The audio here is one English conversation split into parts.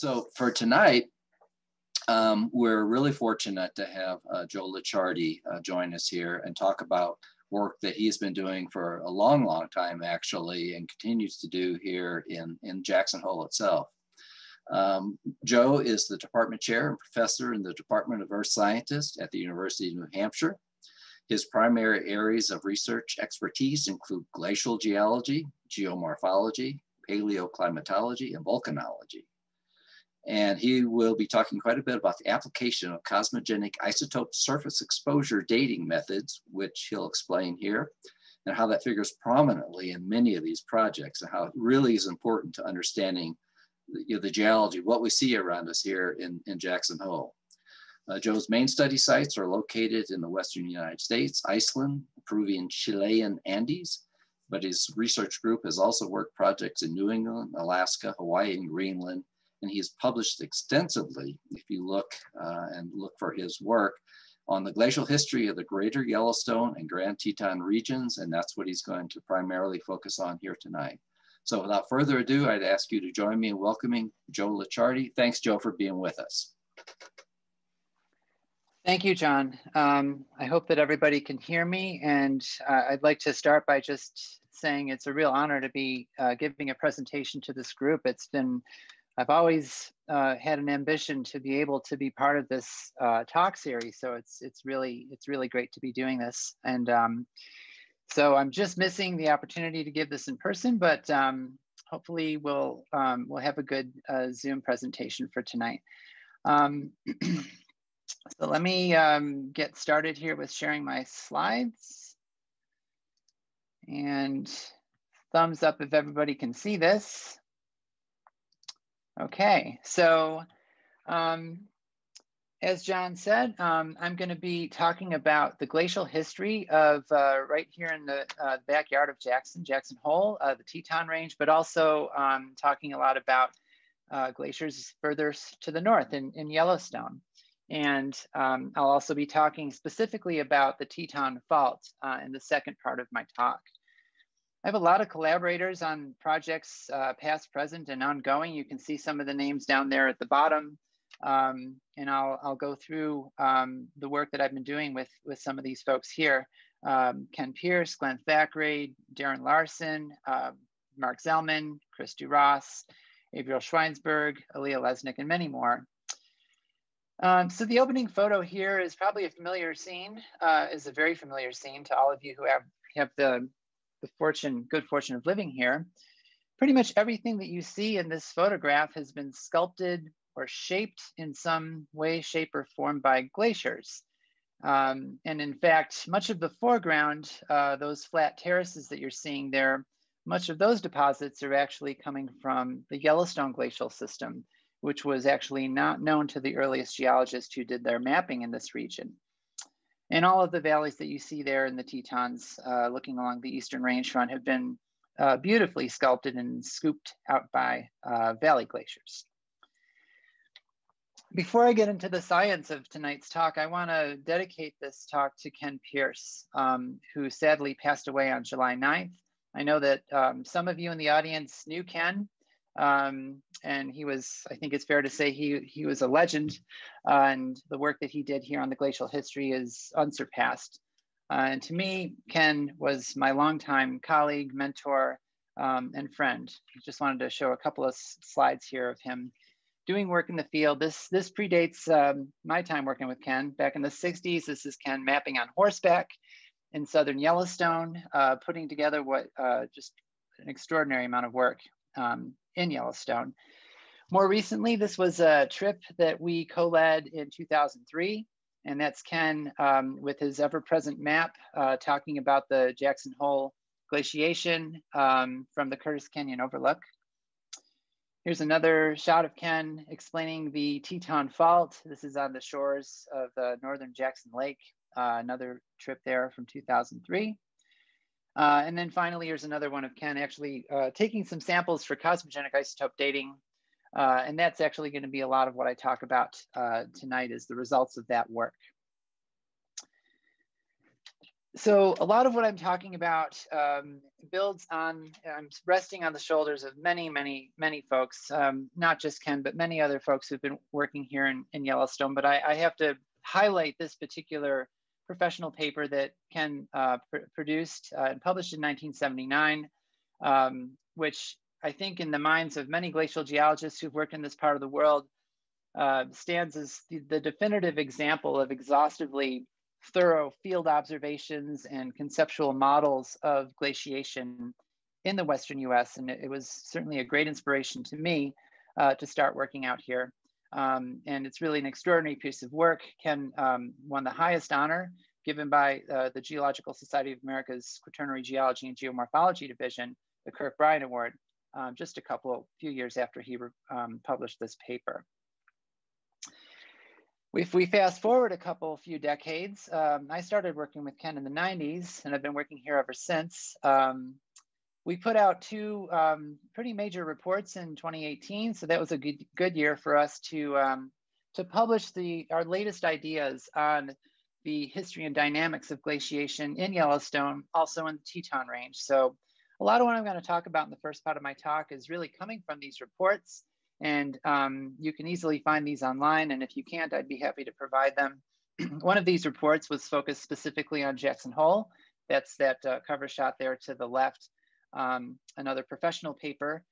So for tonight, um, we're really fortunate to have uh, Joe Licciardi uh, join us here and talk about work that he's been doing for a long, long time actually, and continues to do here in, in Jackson Hole itself. Um, Joe is the department chair and professor in the Department of Earth Scientists at the University of New Hampshire. His primary areas of research expertise include glacial geology, geomorphology, paleoclimatology, and volcanology. And he will be talking quite a bit about the application of cosmogenic isotope surface exposure dating methods, which he'll explain here, and how that figures prominently in many of these projects and how it really is important to understanding you know, the geology, what we see around us here in, in Jackson Hole. Uh, Joe's main study sites are located in the Western United States, Iceland, Peruvian Chilean Andes, but his research group has also worked projects in New England, Alaska, Hawaii, and Greenland, and he's published extensively, if you look uh, and look for his work, on the glacial history of the greater Yellowstone and Grand Teton regions, and that's what he's going to primarily focus on here tonight. So without further ado, I'd ask you to join me in welcoming Joe Licciardi. Thanks, Joe, for being with us. Thank you, John. Um, I hope that everybody can hear me. And uh, I'd like to start by just saying it's a real honor to be uh, giving a presentation to this group. It's been, I've always uh, had an ambition to be able to be part of this uh, talk series. So it's, it's really, it's really great to be doing this. And um, so I'm just missing the opportunity to give this in person, but um, hopefully we'll, um, we'll have a good uh, Zoom presentation for tonight. Um, so let me um, get started here with sharing my slides. And thumbs up if everybody can see this. Okay, so um, as John said, um, I'm going to be talking about the glacial history of uh, right here in the uh, backyard of Jackson, Jackson Hole, uh, the Teton Range, but also um, talking a lot about uh, glaciers further to the north in, in Yellowstone. And um, I'll also be talking specifically about the Teton Fault uh, in the second part of my talk. I have a lot of collaborators on projects uh, past, present, and ongoing. You can see some of the names down there at the bottom. Um, and I'll, I'll go through um, the work that I've been doing with, with some of these folks here. Um, Ken Pierce, Glenn Thackray, Darren Larsen, uh, Mark Zellman, Chris DuRoss, Avriel Schweinsberg, Alia Lesnek, and many more. Um, so the opening photo here is probably a familiar scene, uh, is a very familiar scene to all of you who have, have the, the fortune, good fortune of living here. Pretty much everything that you see in this photograph has been sculpted or shaped in some way, shape, or form by glaciers. Um, and in fact, much of the foreground, uh, those flat terraces that you're seeing there, much of those deposits are actually coming from the Yellowstone glacial system, which was actually not known to the earliest geologists who did their mapping in this region. And all of the valleys that you see there in the Tetons uh, looking along the eastern range front have been uh, beautifully sculpted and scooped out by uh, valley glaciers. Before I get into the science of tonight's talk, I want to dedicate this talk to Ken Pierce, um, who sadly passed away on July 9th. I know that um, some of you in the audience knew Ken, um, and he was, I think it's fair to say, he, he was a legend, uh, and the work that he did here on the glacial history is unsurpassed. Uh, and to me, Ken was my longtime colleague, mentor, um, and friend. I just wanted to show a couple of slides here of him doing work in the field. This, this predates um, my time working with Ken. Back in the 60s, this is Ken mapping on horseback in Southern Yellowstone, uh, putting together what uh, just an extraordinary amount of work um, in Yellowstone. More recently, this was a trip that we co-led in 2003, and that's Ken um, with his ever-present map uh, talking about the Jackson Hole glaciation um, from the Curtis Canyon Overlook. Here's another shot of Ken explaining the Teton Fault. This is on the shores of the northern Jackson Lake, uh, another trip there from 2003. Uh, and then finally, here's another one of Ken actually uh, taking some samples for cosmogenic isotope dating. Uh, and that's actually gonna be a lot of what I talk about uh, tonight is the results of that work. so a lot of what I'm talking about um, builds on, I'm resting on the shoulders of many, many, many folks, um, not just Ken, but many other folks who've been working here in, in Yellowstone. But I, I, have to highlight this particular professional paper that Ken uh, pr produced uh, and published in 1979, um, which I think in the minds of many glacial geologists who've worked in this part of the world uh, stands as the, the definitive example of exhaustively thorough field observations and conceptual models of glaciation in the Western US. And it, it was certainly a great inspiration to me uh, to start working out here. Um, and it's really an extraordinary piece of work. Ken um, won the highest honor given by uh, the Geological Society of America's Quaternary Geology and Geomorphology Division, the Kirk Bryan Award, um, just a couple, few years after he um, published this paper. If we fast forward a couple few decades, um, I started working with Ken in the 90s and I've been working here ever since. We put out two um, pretty major reports in 2018, so that was a good, good year for us to, um, to publish the, our latest ideas on the history and dynamics of glaciation in Yellowstone, also in the Teton Range. So a lot of what I'm going to talk about in the first part of my talk is really coming from these reports and um, you can easily find these online. And if you can't, I'd be happy to provide them. One of these reports was focused specifically on Jackson Hole. That's that uh, cover shot there to the left. Um, another professional paper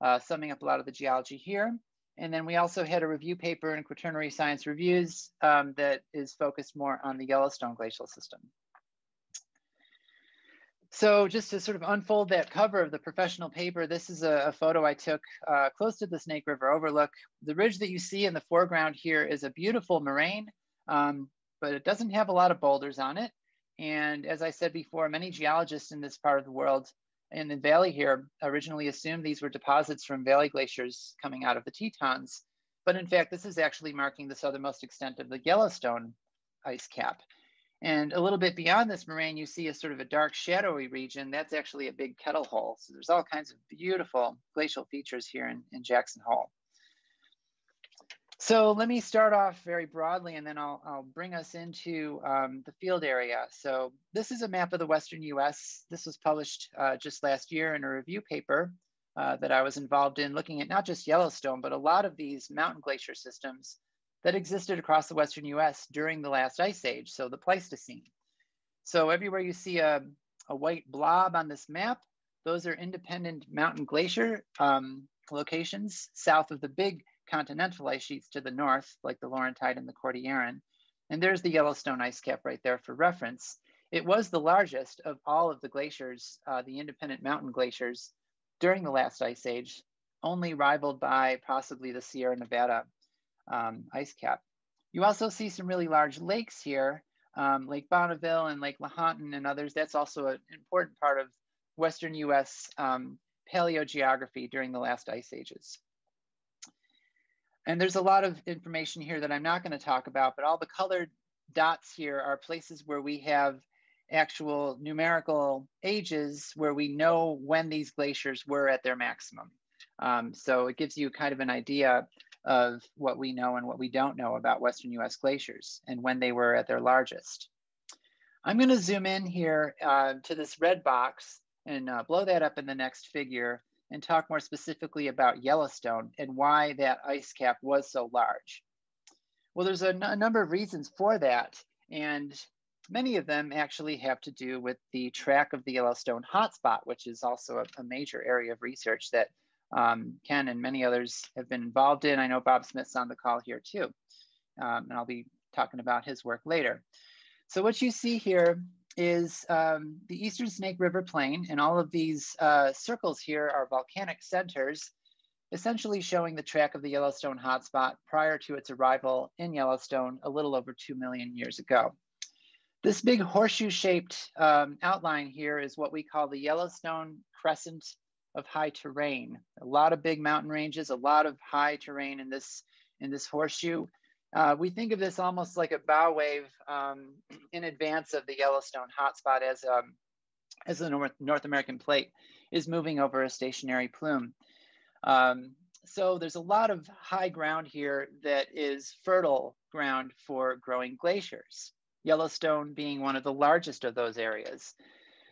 uh, summing up a lot of the geology here. And then we also had a review paper in Quaternary Science Reviews um, that is focused more on the Yellowstone glacial system. So just to sort of unfold that cover of the professional paper, this is a, a photo I took uh, close to the Snake River overlook. The ridge that you see in the foreground here is a beautiful moraine, um, but it doesn't have a lot of boulders on it. And as I said before, many geologists in this part of the world in the valley here originally assumed these were deposits from valley glaciers coming out of the Tetons. But in fact, this is actually marking the southernmost extent of the Yellowstone ice cap. And a little bit beyond this moraine, you see a sort of a dark shadowy region. That's actually a big kettle hole. So there's all kinds of beautiful glacial features here in, in Jackson Hole. So let me start off very broadly and then I'll, I'll bring us into um, the field area. So this is a map of the Western US. This was published uh, just last year in a review paper uh, that I was involved in looking at not just Yellowstone, but a lot of these mountain glacier systems that existed across the Western US during the last ice age, so the Pleistocene. So everywhere you see a, a white blob on this map, those are independent mountain glacier um, locations south of the big continental ice sheets to the north, like the Laurentide and the Cordilleran. And there's the Yellowstone ice cap right there for reference. It was the largest of all of the glaciers, uh, the independent mountain glaciers during the last ice age, only rivaled by possibly the Sierra Nevada um, ice cap. You also see some really large lakes here, um, Lake Bonneville and Lake Lahontan and others. That's also an important part of Western US um, paleogeography during the last ice ages. And there's a lot of information here that I'm not going to talk about, but all the colored dots here are places where we have actual numerical ages where we know when these glaciers were at their maximum. Um, so it gives you kind of an idea of what we know and what we don't know about Western US glaciers and when they were at their largest. I'm gonna zoom in here uh, to this red box and uh, blow that up in the next figure and talk more specifically about Yellowstone and why that ice cap was so large. Well, there's a, number of reasons for that. And many of them actually have to do with the track of the Yellowstone hotspot, which is also a, a major area of research that um, Ken and many others have been involved in. I know Bob Smith's on the call here too, um, and I'll be talking about his work later. So what you see here is um, the Eastern Snake River Plain, and all of these uh, circles here are volcanic centers, essentially showing the track of the Yellowstone hotspot prior to its arrival in Yellowstone a little over 2 million years ago. This big horseshoe-shaped um, outline here is what we call the Yellowstone Crescent of high terrain. A lot of big mountain ranges, a lot of high terrain in this, in this horseshoe. Uh, we think of this almost like a bow wave um, in advance of the Yellowstone hotspot as, um, as the North, North American plate is moving over a stationary plume. Um, so there's a lot of high ground here that is fertile ground for growing glaciers. Yellowstone being one of the largest of those areas.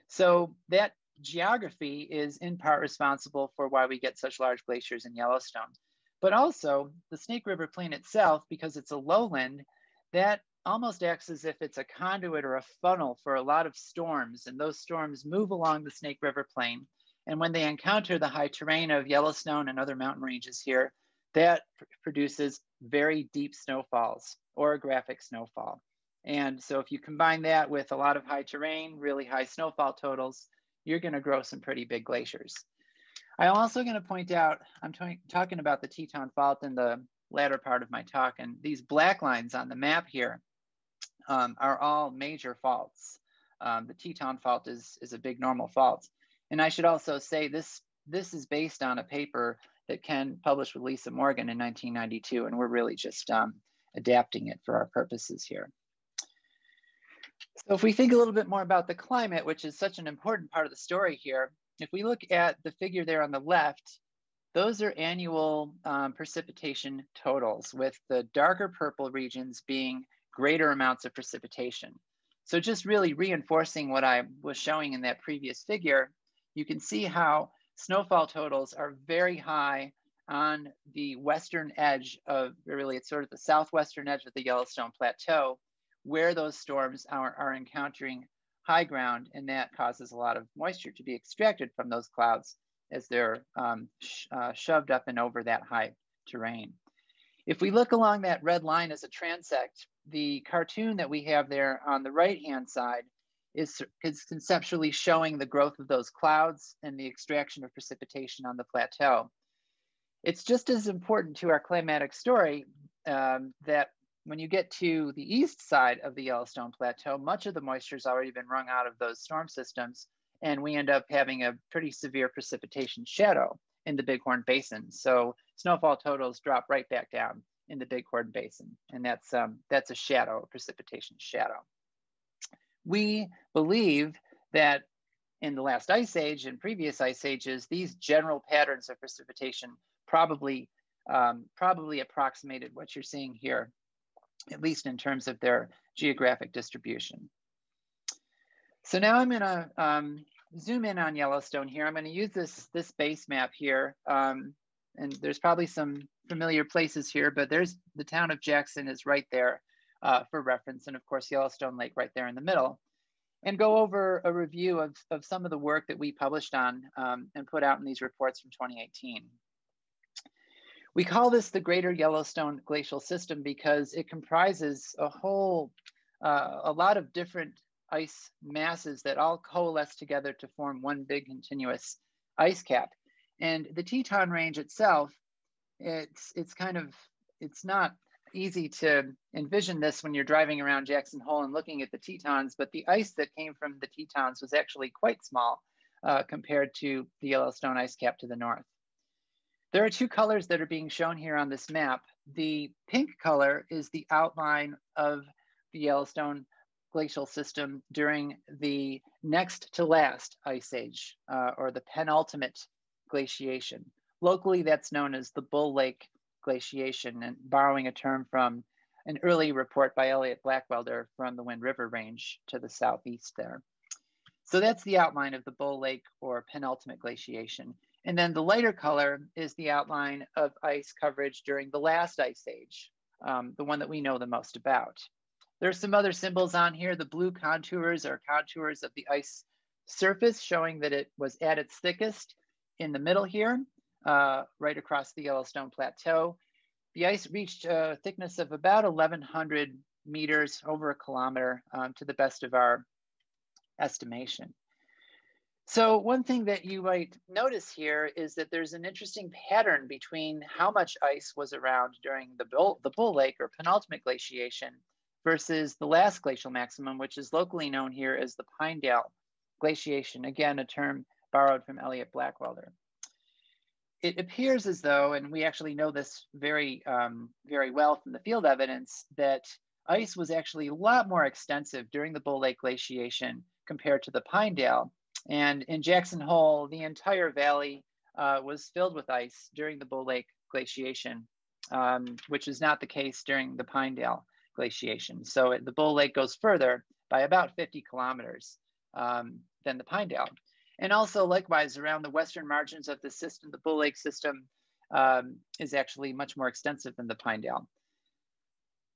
So that geography is in part responsible for why we get such large glaciers in Yellowstone. But also the Snake River Plain itself, because it's a lowland, that almost acts as if it's a conduit or a funnel for a lot of storms. And those storms move along the Snake River Plain. And when they encounter the high terrain of Yellowstone and other mountain ranges here, that produces very deep snowfalls, orographic snowfall. And so if you combine that with a lot of high terrain, really high snowfall totals, you're gonna grow some pretty big glaciers. I'm also gonna point out, I'm talking about the Teton Fault in the latter part of my talk, and these black lines on the map here um, are all major faults. Um, the Teton Fault is, is a big normal fault. And I should also say this, this is based on a paper that Ken published with Lisa Morgan in 1992, and we're really just um, adapting it for our purposes here. So if we think a little bit more about the climate, which is such an important part of the story here, if we look at the figure there on the left, those are annual um, precipitation totals with the darker purple regions being greater amounts of precipitation. So just really reinforcing what I was showing in that previous figure, you can see how snowfall totals are very high on the western edge of, really it's sort of the southwestern edge of the Yellowstone Plateau, where those storms are, are encountering high ground, and that causes a lot of moisture to be extracted from those clouds as they're um, sh uh, shoved up and over that high terrain. If we look along that red line as a transect, the cartoon that we have there on the right-hand side is, is conceptually showing the growth of those clouds and the extraction of precipitation on the plateau. It's just as important to our climatic story um, that when you get to the east side of the Yellowstone Plateau, much of the moisture has already been wrung out of those storm systems, and we end up having a pretty severe precipitation shadow in the Bighorn Basin. So snowfall totals drop right back down in the Bighorn Basin, and that's um, that's a shadow, a precipitation shadow. We believe that in the last ice age and previous ice ages, these general patterns of precipitation probably um, probably approximated what you're seeing here, at least in terms of their geographic distribution. So now I'm gonna um, zoom in on Yellowstone here. I'm gonna use this, this base map here. Um, and there's probably some familiar places here, but there's the town of Jackson is right there uh, for reference. And of course, Yellowstone Lake right there in the middle. And go over a review of, of some of the work that we published on um, and put out in these reports from 2018. We call this the Greater Yellowstone Glacial System because it comprises a whole, uh, a lot of different ice masses that all coalesce together to form one big continuous ice cap. And the Teton Range itself, it's it's kind of it's not easy to envision this when you're driving around Jackson Hole and looking at the Tetons, but the ice that came from the Tetons was actually quite small uh, compared to the Yellowstone ice cap to the north. There are two colors that are being shown here on this map. The pink color is the outline of the Yellowstone glacial system during the next to last ice age, uh, or the penultimate glaciation. Locally, that's known as the Bull Lake glaciation, and borrowing a term from an early report by Eliot Blackwelder from the Wind River Range to the southeast there. So that's the outline of the Bull Lake or penultimate glaciation. And then the lighter color is the outline of ice coverage during the last ice age, um, the one that we know the most about. There's some other symbols on here. The blue contours are contours of the ice surface showing that it was at its thickest in the middle here, uh, right across the Yellowstone Plateau. The ice reached a thickness of about 1,100 meters over a kilometer um, to the best of our estimation. So one thing that you might notice here is that there's an interesting pattern between how much ice was around during the Bull, the Bull Lake or penultimate glaciation versus the last glacial maximum, which is locally known here as the Pinedale glaciation, again, a term borrowed from Eliot Blackwelder. It appears as though, and we actually know this very, um, very well from the field evidence, that ice was actually a lot more extensive during the Bull Lake glaciation compared to the Pinedale. And in Jackson Hole, the entire valley uh, was filled with ice during the Bull Lake glaciation, um, which is not the case during the Pinedale glaciation. So it, the Bull Lake goes further by about 50 kilometers um, than the Pinedale. And also likewise around the western margins of the system, the Bull Lake system um, is actually much more extensive than the Pinedale.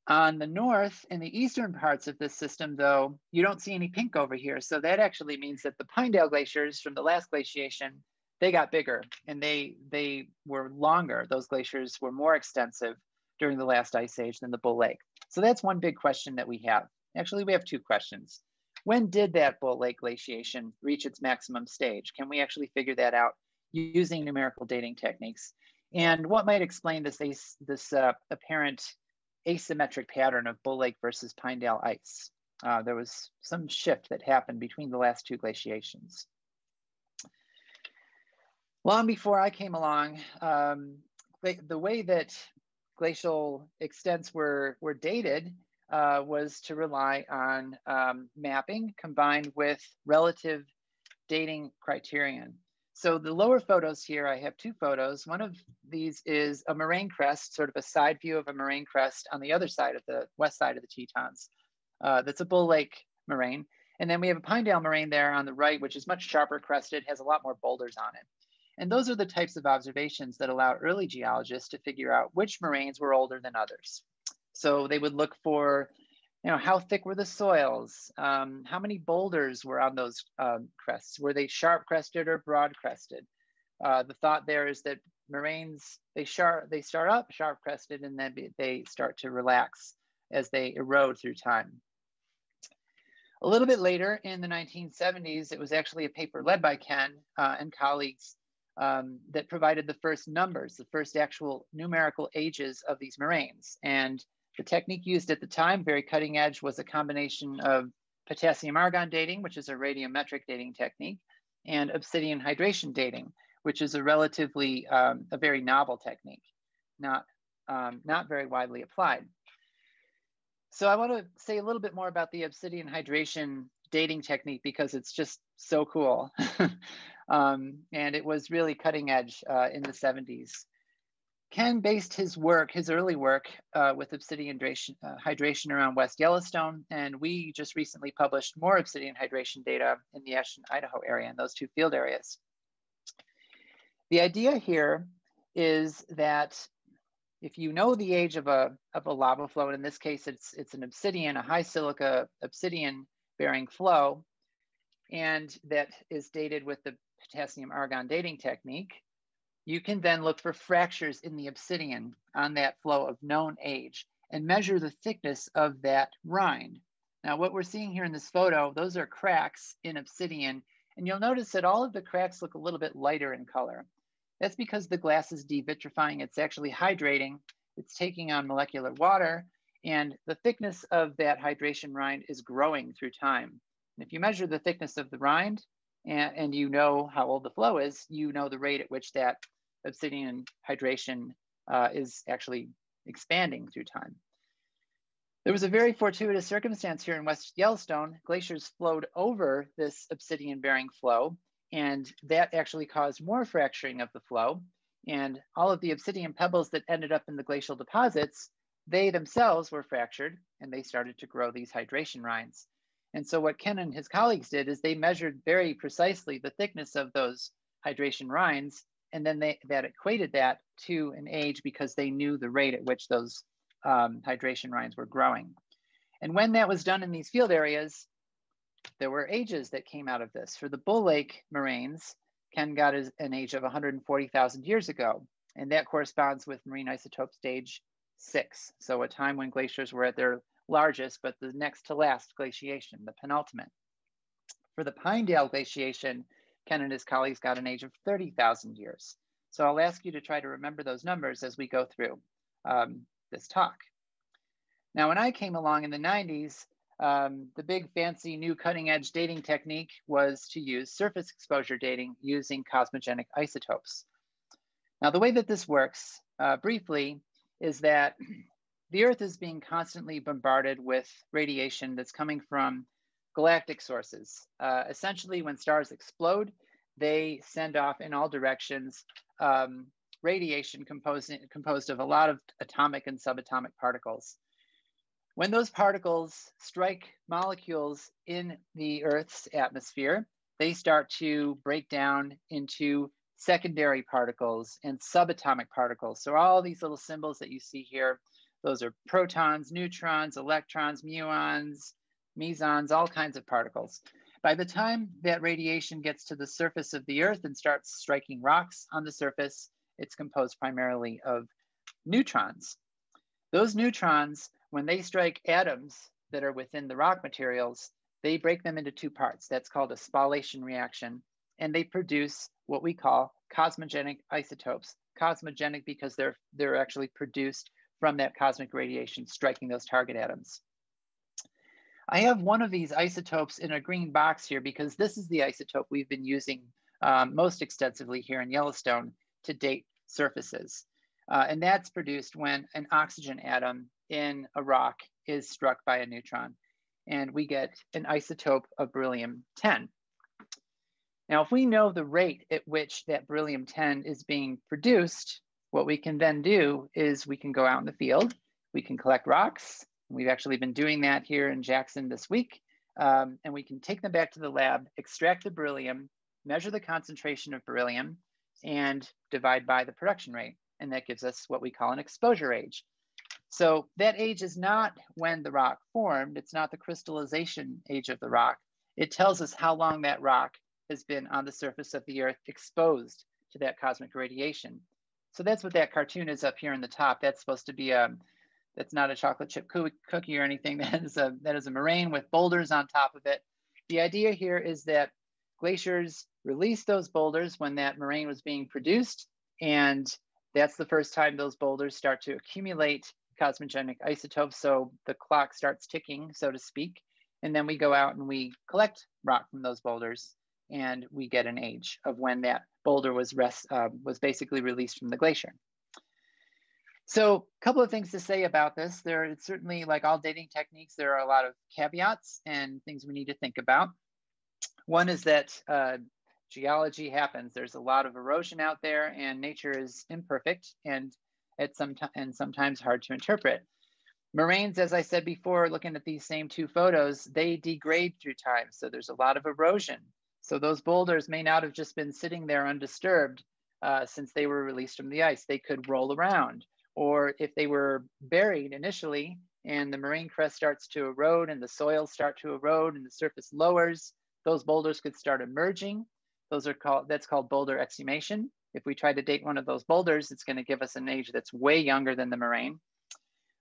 On the north and the eastern parts of this system, though, you don't see any pink over here. So that actually means that the Pinedale glaciers from the last glaciation, they got bigger and they, they were longer. Those glaciers were more extensive during the last ice age than the Bull Lake. So that's one big question that we have. Actually, we have two questions. When did that Bull Lake glaciation reach its maximum stage? Can we actually figure that out using numerical dating techniques? And what might explain this, this uh, apparent asymmetric pattern of Bull Lake versus Pinedale ice? Uh, there was some shift that happened between the last two glaciations. Long before I came along, um, the way that glacial extents were, were dated uh, was to rely on um, mapping combined with relative dating criterion. So the lower photos here, I have two photos. One of these is a moraine crest, sort of a side view of a moraine crest on the other side of the west side of the Tetons. Uh, that's a Bull Lake moraine. And then we have a Pinedale moraine there on the right, which is much sharper crested, has a lot more boulders on it. And those are the types of observations that allow early geologists to figure out which moraines were older than others. So they would look for, you know, how thick were the soils? Um, how many boulders were on those um, crests? Were they sharp crested or broad crested? Uh, the thought there is that moraines, they, sharp, they start up sharp crested and then they start to relax as they erode through time. A little bit later in the 1970s, it was actually a paper led by Ken uh, and colleagues um, that provided the first numbers, the first actual numerical ages of these moraines. And the technique used at the time, very cutting edge, was a combination of potassium argon dating, which is a radiometric dating technique, and obsidian hydration dating, which is a relatively, um, a very novel technique, not, um, not very widely applied. So I want to say a little bit more about the obsidian hydration dating technique because it's just so cool. um, and it was really cutting edge uh, in the 70s. Ken based his work, his early work, uh, with obsidian hydration, uh, hydration around West Yellowstone, and we just recently published more obsidian hydration data in the Ashton, Idaho area, in those two field areas. The idea here is that if you know the age of a, of a lava flow, and in this case, it's, it's an obsidian, a high silica obsidian bearing flow, and that is dated with the potassium argon dating technique, you can then look for fractures in the obsidian on that flow of known age and measure the thickness of that rind. Now, what we're seeing here in this photo, those are cracks in obsidian, and you'll notice that all of the cracks look a little bit lighter in color. That's because the glass is devitrifying, it's actually hydrating, it's taking on molecular water, and the thickness of that hydration rind is growing through time. And if you measure the thickness of the rind and, and you know how old the flow is, you know the rate at which that obsidian hydration uh, is actually expanding through time. There was a very fortuitous circumstance here in West Yellowstone. Glaciers flowed over this obsidian bearing flow, and that actually caused more fracturing of the flow. And all of the obsidian pebbles that ended up in the glacial deposits, they themselves were fractured and they started to grow these hydration rinds. And so what Ken and his colleagues did is they measured very precisely the thickness of those hydration rinds, and then they that equated that to an age because they knew the rate at which those um, hydration rinds were growing. And when that was done in these field areas, there were ages that came out of this. For the Bull Lake moraines, Ken got an age of 140,000 years ago, and that corresponds with marine isotope stage six. So a time when glaciers were at their largest, but the next to last glaciation, the penultimate. For the Pinedale glaciation, Ken and his colleagues got an age of 30,000 years. So I'll ask you to try to remember those numbers as we go through um, this talk. Now, when I came along in the 90s, um, the big fancy new cutting edge dating technique was to use surface exposure dating using cosmogenic isotopes. Now, the way that this works, uh, briefly, is that the Earth is being constantly bombarded with radiation that's coming from galactic sources. Uh, essentially, when stars explode, they send off in all directions um, radiation composed, composed of a lot of atomic and subatomic particles. When those particles strike molecules in the Earth's atmosphere, they start to break down into secondary particles and subatomic particles. So all these little symbols that you see here, those are protons, neutrons, electrons, muons, mesons, all kinds of particles. By the time that radiation gets to the surface of the Earth and starts striking rocks on the surface, it's composed primarily of neutrons. Those neutrons, when they strike atoms that are within the rock materials, they break them into two parts. That's called a spallation reaction. And they produce what we call cosmogenic isotopes. Cosmogenic because they're, they're actually produced from that cosmic radiation striking those target atoms. I have one of these isotopes in a green box here because this is the isotope we've been using um, most extensively here in Yellowstone to date surfaces. Uh, and that's produced when an oxygen atom in a rock is struck by a neutron. And we get an isotope of beryllium 10. Now, if we know the rate at which that beryllium 10 is being produced, what we can then do is we can go out in the field, we can collect rocks. We've actually been doing that here in Jackson this week. Um, and we can take them back to the lab, extract the beryllium, measure the concentration of beryllium, and divide by the production rate. And that gives us what we call an exposure age. So that age is not when the rock formed, it's not the crystallization age of the rock. It tells us how long that rock has been on the surface of the earth exposed to that cosmic radiation. So that's what that cartoon is up here in the top. That's supposed to be a, um, that's not a chocolate chip cookie or anything. That is a, that is a moraine with boulders on top of it. The idea here is that glaciers released those boulders when that moraine was being produced. And that's the first time those boulders start to accumulate cosmogenic isotopes. So the clock starts ticking, so to speak. And then we go out and we collect rock from those boulders and we get an age of when that boulder was, rest, uh, was basically released from the glacier. So a couple of things to say about this. There are certainly, like all dating techniques, there are a lot of caveats and things we need to think about. One is that uh, geology happens. There's a lot of erosion out there and nature is imperfect and it's some and sometimes hard to interpret. Moraines, as I said before, looking at these same two photos, they degrade through time. So there's a lot of erosion. So those boulders may not have just been sitting there undisturbed uh, since they were released from the ice. They could roll around. Or if they were buried initially and the moraine crest starts to erode and the soils start to erode and the surface lowers, those boulders could start emerging. Those are called, that's called boulder exhumation. If we try to date one of those boulders, it's gonna give us an age that's way younger than the moraine.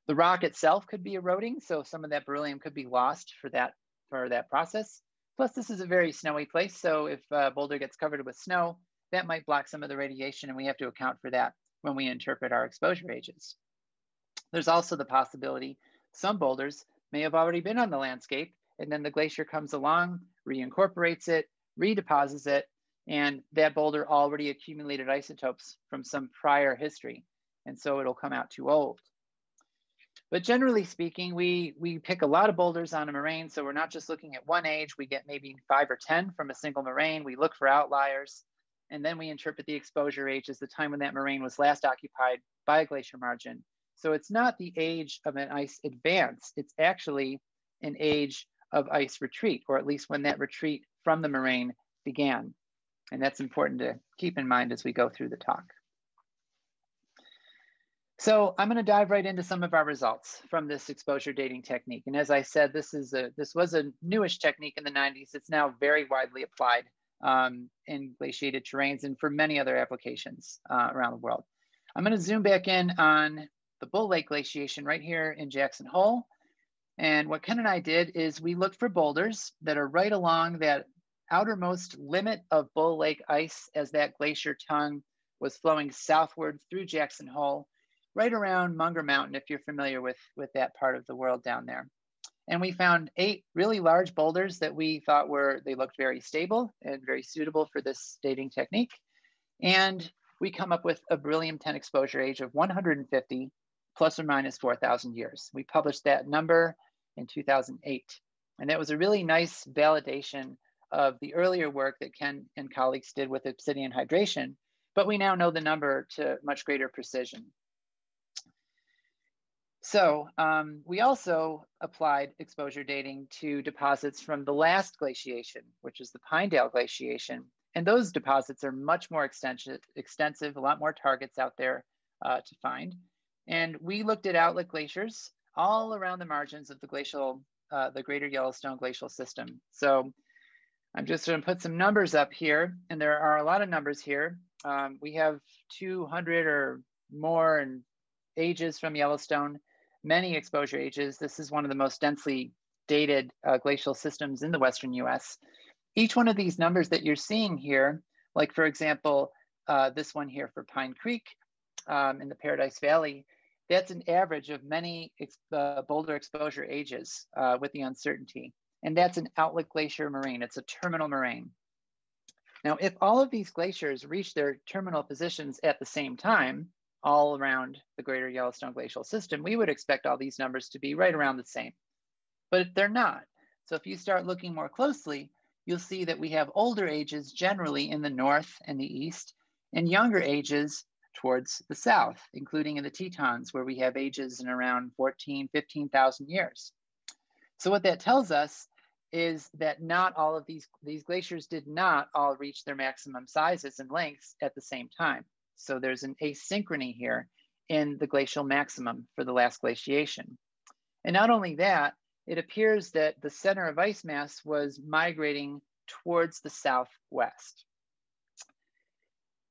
The rock itself could be eroding, so some of that beryllium could be lost for that, for that process. Plus, this is a very snowy place, so if a boulder gets covered with snow, that might block some of the radiation, and we have to account for that when we interpret our exposure ages. There's also the possibility some boulders may have already been on the landscape, and then the glacier comes along, reincorporates it, redeposits it, and that boulder already accumulated isotopes from some prior history. And so it'll come out too old. But generally speaking, we, we pick a lot of boulders on a moraine. So we're not just looking at one age, we get maybe five or 10 from a single moraine. We look for outliers and then we interpret the exposure age as the time when that moraine was last occupied by a glacier margin. So it's not the age of an ice advance, it's actually an age of ice retreat, or at least when that retreat from the moraine began. And that's important to keep in mind as we go through the talk. So I'm going to dive right into some of our results from this exposure dating technique. And as I said, this is a this was a newish technique in the 90s. It's now very widely applied um, in glaciated terrains and for many other applications uh, around the world. I'm going to zoom back in on the Bull Lake glaciation right here in Jackson Hole. And what Ken and I did is we looked for boulders that are right along that outermost limit of Bull Lake ice as that glacier tongue was flowing southward through Jackson Hole, right around Munger Mountain, if you're familiar with, with that part of the world down there. And we found eight really large boulders that we thought were, they looked very stable and very suitable for this dating technique. And we come up with a beryllium 10 exposure age of 150 plus or minus 4,000 years. We published that number in 2008. And that was a really nice validation of the earlier work that Ken and colleagues did with obsidian hydration, but we now know the number to much greater precision. So um, we also applied exposure dating to deposits from the last glaciation, which is the Pinedale glaciation. And those deposits are much more extensive, extensive a lot more targets out there uh, to find. And we looked at outlet glaciers all around the margins of the glacial, uh, the greater Yellowstone glacial system. So I'm just gonna put some numbers up here, and there are a lot of numbers here. Um, we have 200 or more and ages from Yellowstone many exposure ages. This is one of the most densely dated uh, glacial systems in the Western US. Each one of these numbers that you're seeing here, like for example, uh, this one here for Pine Creek um, in the Paradise Valley, that's an average of many ex uh, boulder exposure ages uh, with the uncertainty. And that's an outlet glacier moraine. It's a terminal moraine. Now, if all of these glaciers reach their terminal positions at the same time, all around the greater Yellowstone glacial system, we would expect all these numbers to be right around the same, but they're not. So if you start looking more closely, you'll see that we have older ages generally in the north and the east and younger ages towards the south, including in the Tetons where we have ages in around 14, 15,000 years. So what that tells us is that not all of these, these glaciers did not all reach their maximum sizes and lengths at the same time. So there's an asynchrony here in the glacial maximum for the last glaciation. And not only that, it appears that the center of ice mass was migrating towards the southwest.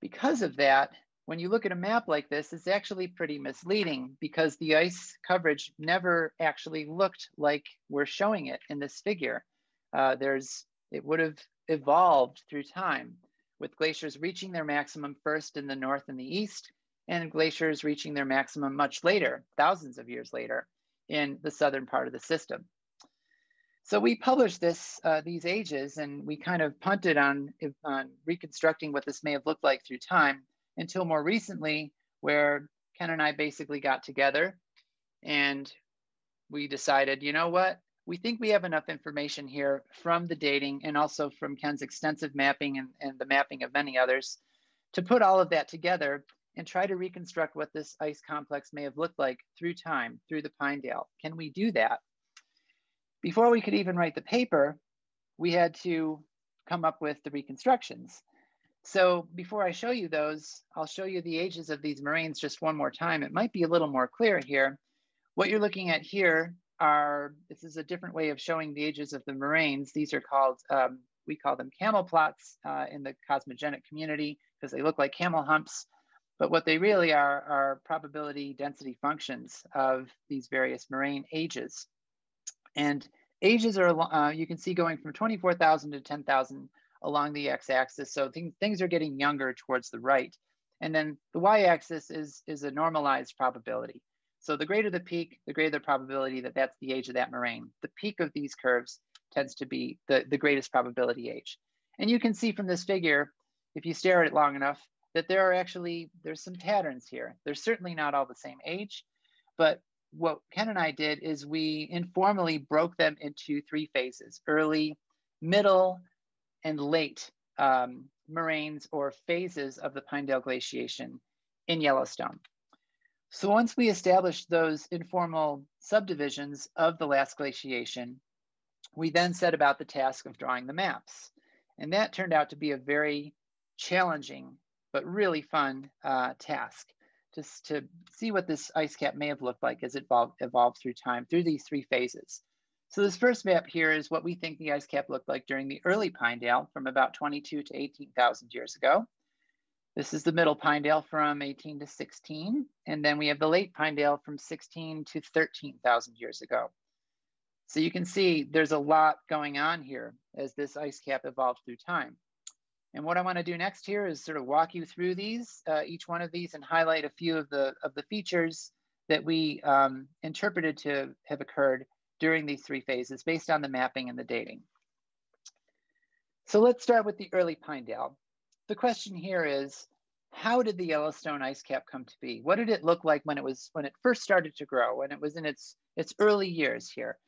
Because of that, when you look at a map like this, it's actually pretty misleading because the ice coverage never actually looked like we're showing it in this figure. Uh, there's, it would have evolved through time with glaciers reaching their maximum first in the north and the east, and glaciers reaching their maximum much later, thousands of years later, in the southern part of the system. So we published this, uh, these ages, and we kind of punted on, on reconstructing what this may have looked like through time until more recently, where Ken and I basically got together and we decided, you know what, we think we have enough information here from the dating and also from Ken's extensive mapping and, and the mapping of many others to put all of that together and try to reconstruct what this ice complex may have looked like through time, through the Pinedale. Can we do that? Before we could even write the paper, we had to come up with the reconstructions. So before I show you those, I'll show you the ages of these moraines just one more time. It might be a little more clear here. What you're looking at here are, this is a different way of showing the ages of the moraines. These are called, um, we call them camel plots uh, in the cosmogenic community because they look like camel humps. But what they really are are probability density functions of these various moraine ages. And ages are, uh, you can see going from 24,000 to 10,000 along the x-axis. So th things are getting younger towards the right. And then the y-axis is, is a normalized probability. So the greater the peak, the greater the probability that that's the age of that moraine. The peak of these curves tends to be the, the greatest probability age. And you can see from this figure, if you stare at it long enough, that there are actually, there's some patterns here. They're certainly not all the same age, but what Ken and I did is we informally broke them into three phases, early, middle, and late um, moraines or phases of the Pinedale glaciation in Yellowstone. So once we established those informal subdivisions of the last glaciation, we then set about the task of drawing the maps. And that turned out to be a very challenging, but really fun uh, task just to see what this ice cap may have looked like as it evolved, evolved through time through these three phases. So this first map here is what we think the ice cap looked like during the early Pinedale from about 22 to 18,000 years ago. This is the middle Pinedale from 18 to 16. And then we have the late Pinedale from 16 to 13,000 years ago. So you can see there's a lot going on here as this ice cap evolved through time. And what I want to do next here is sort of walk you through these, uh, each one of these, and highlight a few of the of the features that we um, interpreted to have occurred during these three phases based on the mapping and the dating. So let's start with the early Pinedale the question here is, how did the Yellowstone ice cap come to be? What did it look like when it was when it first started to grow, when it was in its its early years here?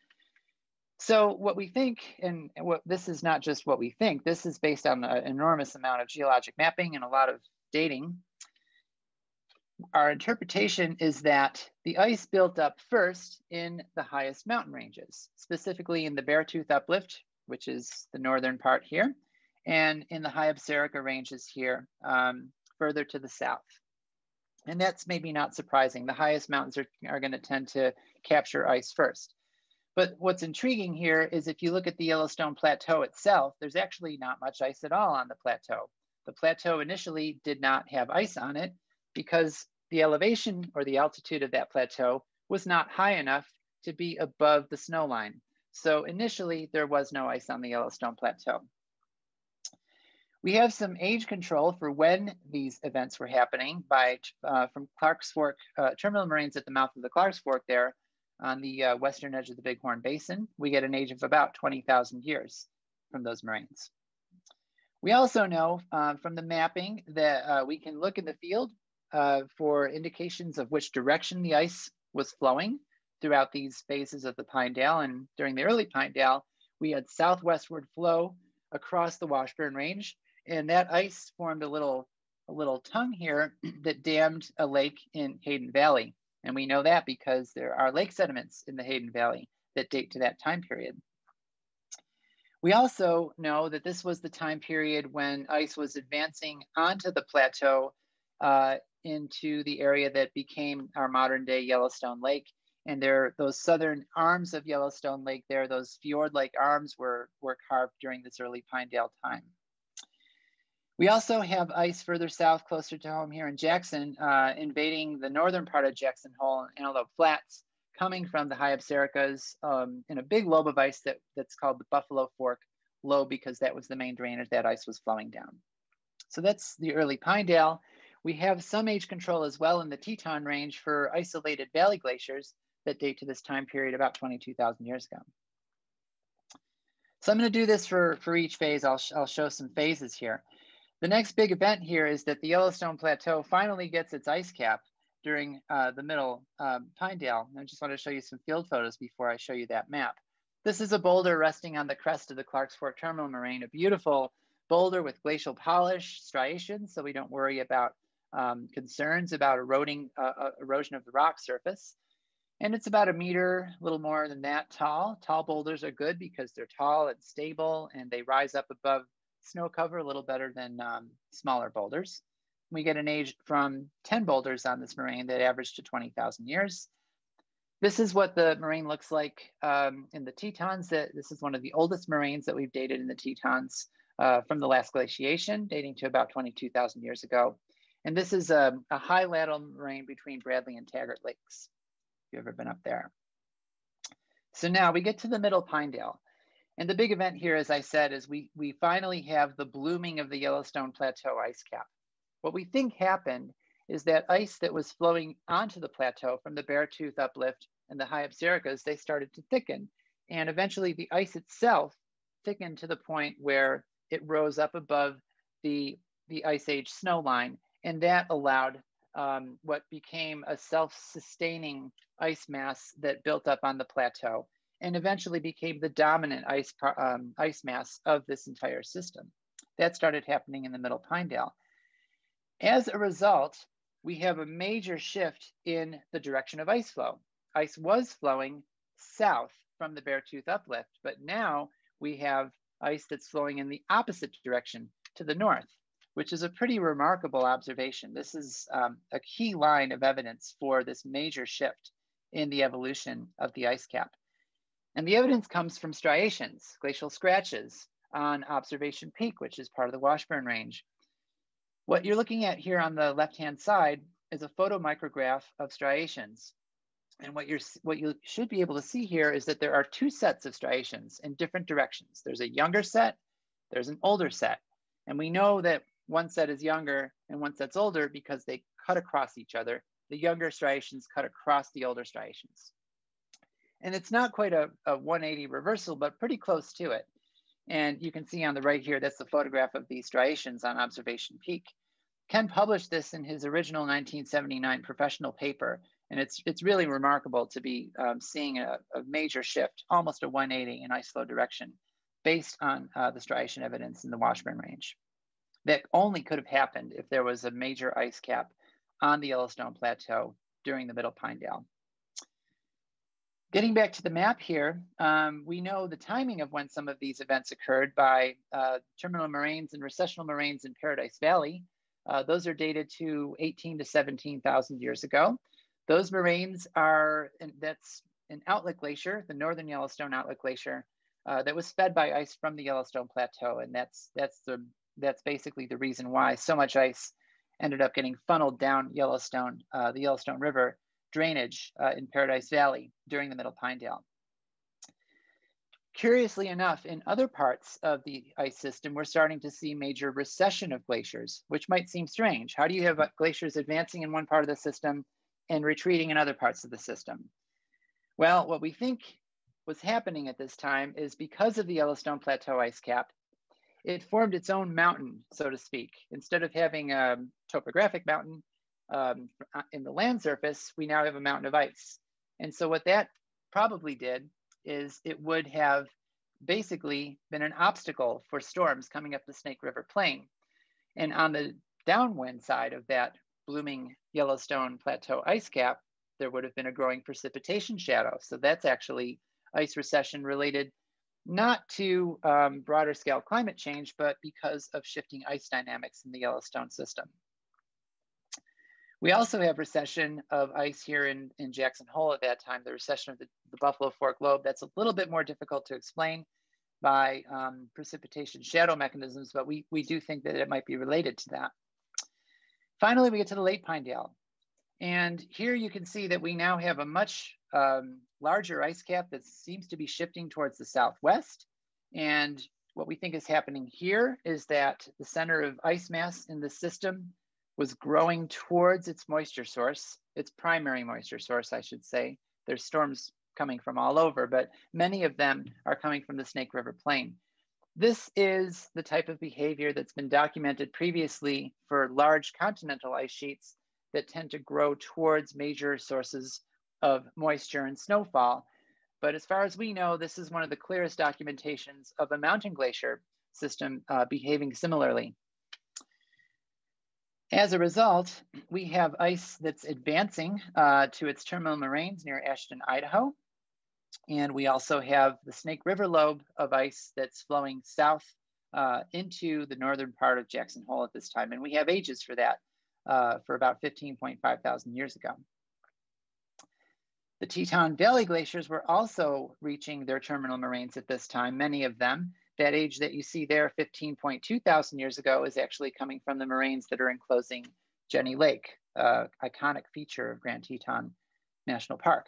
So what we think, and what this is not just what we think, this is based on an enormous amount of geologic mapping and a lot of dating. our interpretation is that the ice built up first in the highest mountain ranges, specifically in the Beartooth Uplift, which is the northern part here, and in the high Absaroka ranges here, um, further to the south. And that's maybe not surprising. The highest mountains are, are going to tend to capture ice first. But what's intriguing here is if you look at the Yellowstone Plateau itself, there's actually not much ice at all on the plateau. The plateau initially did not have ice on it because the elevation or the altitude of that plateau was not high enough to be above the snow line. So initially there was no ice on the Yellowstone Plateau. We have some age control for when these events were happening by uh, from Clark's Fork, uh, terminal moraines at the mouth of the Clark's Fork there on the uh, western edge of the Bighorn Basin. We get an age of about 20,000 years from those moraines. We also know uh, from the mapping that uh, we can look in the field uh, for indications of which direction the ice was flowing throughout these phases of the Pine Pinedale. And during the early Pine Pinedale, we had southwestward flow across the Washburn Range, and that ice formed a little, a little tongue here that dammed a lake in Hayden Valley. And we know that because there are lake sediments in the Hayden Valley that date to that time period. We also know that this was the time period when ice was advancing onto the plateau uh, into the area that became our modern day Yellowstone Lake. And there, those southern arms of Yellowstone Lake there, those fjord-like arms were, were carved during this early Pinedale time. We also have ice further south, closer to home here in Jackson, uh, invading the northern part of Jackson Hole and Antelope Flats, coming from the high Absarokas um, in a big lobe of ice that, that's called the Buffalo Fork lobe because that was the main drainage that ice was flowing down. So that's the early Pinedale. We have some age control as well in the Teton range for isolated valley glaciers that date to this time period about 22,000 years ago. So I'm going to do this for, for each phase. I'll, sh I'll show some phases here. The next big event here is that the Yellowstone Plateau finally gets its ice cap during uh, the middle um, Pinedale. I just want to show you some field photos before I show you that map. This is a boulder resting on the crest of the Clark's Fork Terminal Moraine, a beautiful boulder with glacial polish, striations, so we don't worry about um, concerns about eroding uh, uh, erosion of the rock surface. And it's about a meter, a little more than that tall. Tall boulders are good because they're tall and stable and they rise up above snow cover a little better than um, smaller boulders. We get an age from 10 boulders on this moraine that average to 20,000 years. This is what the moraine looks like um, in the Tetons. That This is one of the oldest moraines that we've dated in the Tetons uh, from the last glaciation, dating to about 22,000 years ago. And this is a, a high lateral moraine between Bradley and Taggart Lakes, if you've ever been up there. So now we get to the middle Pinedale. And the big event here, as I said, is we, we finally have the blooming of the Yellowstone Plateau ice cap. What we think happened is that ice that was flowing onto the plateau from the Beartooth uplift and the high Absarokas, they started to thicken. And eventually the ice itself thickened to the point where it rose up above the, the ice age snow line and that allowed um, what became a self-sustaining ice mass that built up on the plateau and eventually became the dominant ice, um, ice mass of this entire system. That started happening in the middle Pinedale. As a result, we have a major shift in the direction of ice flow. Ice was flowing south from the Beartooth uplift, but now we have ice that's flowing in the opposite direction to the north which is a pretty remarkable observation. This is um, a key line of evidence for this major shift in the evolution of the ice cap. And the evidence comes from striations, glacial scratches on Observation Peak, which is part of the Washburn Range. What you're looking at here on the left-hand side is a photomicrograph of striations. And what, you're, what you should be able to see here is that there are two sets of striations in different directions. There's a younger set, there's an older set. And we know that one set is younger and one set's older because they cut across each other. The younger striations cut across the older striations. And it's not quite a, a 180 reversal, but pretty close to it. And you can see on the right here, that's the photograph of these striations on Observation Peak. Ken published this in his original 1979 professional paper, and it's, it's really remarkable to be um, seeing a, a, major shift, almost a 180 in ice flow direction, based on uh, the striation evidence in the Washburn Range that only could have happened if there was a major ice cap on the Yellowstone Plateau during the Middle Pinedale. Getting back to the map here, um, we know the timing of when some of these events occurred by uh, terminal moraines and recessional moraines in Paradise Valley. Uh, those are dated to 18 to 17,000 years ago. Those moraines are, that's an outlet glacier, the Northern Yellowstone Outlet Glacier, uh, that was fed by ice from the Yellowstone Plateau. And that's, that's, the, that's basically the reason why so much ice ended up getting funneled down Yellowstone, uh, the Yellowstone River drainage uh, in Paradise Valley during the Middle Pinedale. Curiously enough, in other parts of the ice system, we're starting to see major recession of glaciers, which might seem strange. How do you have uh, glaciers advancing in one part of the system and retreating in other parts of the system? Well, what we think was happening at this time is because of the Yellowstone Plateau ice cap, it formed its own mountain, so to speak. Instead of having a topographic mountain, um, in the land surface, we now have a mountain of ice. And so what that probably did is it would have basically been an obstacle for storms coming up the Snake River Plain. And on the downwind side of that blooming Yellowstone Plateau ice cap, there would have been a growing precipitation shadow. So that's actually ice recession related not to um, broader scale climate change, but because of shifting ice dynamics in the Yellowstone system. We also have recession of ice here in, in Jackson Hole at that time, the recession of the, the Buffalo Fork Lobe. That's a little bit more difficult to explain by um, precipitation shadow mechanisms, but we, we do think that it might be related to that. Finally, we get to the late Pinedale. And here you can see that we now have a much um, larger ice cap that seems to be shifting towards the southwest. And what we think is happening here is that the center of ice mass in the system was growing towards its moisture source, its primary moisture source, I should say. There's storms coming from all over, but many of them are coming from the Snake River Plain. This is the type of behavior that's been documented previously for large continental ice sheets that tend to grow towards major sources of moisture and snowfall. But as far as we know, this is one of the clearest documentations of a mountain glacier system uh, behaving similarly. As a result, we have ice that's advancing uh, to its terminal moraines near Ashton, Idaho. And we also have the Snake River lobe of ice that's flowing south uh, into the northern part of Jackson Hole at this time. And we have ages for that uh, for about 15.5 thousand years ago. The Teton Valley glaciers were also reaching their terminal moraines at this time, many of them, that age that you see there, 15.2 thousand years ago, is actually coming from the moraines that are enclosing Jenny Lake, uh, iconic feature of Grand Teton National Park.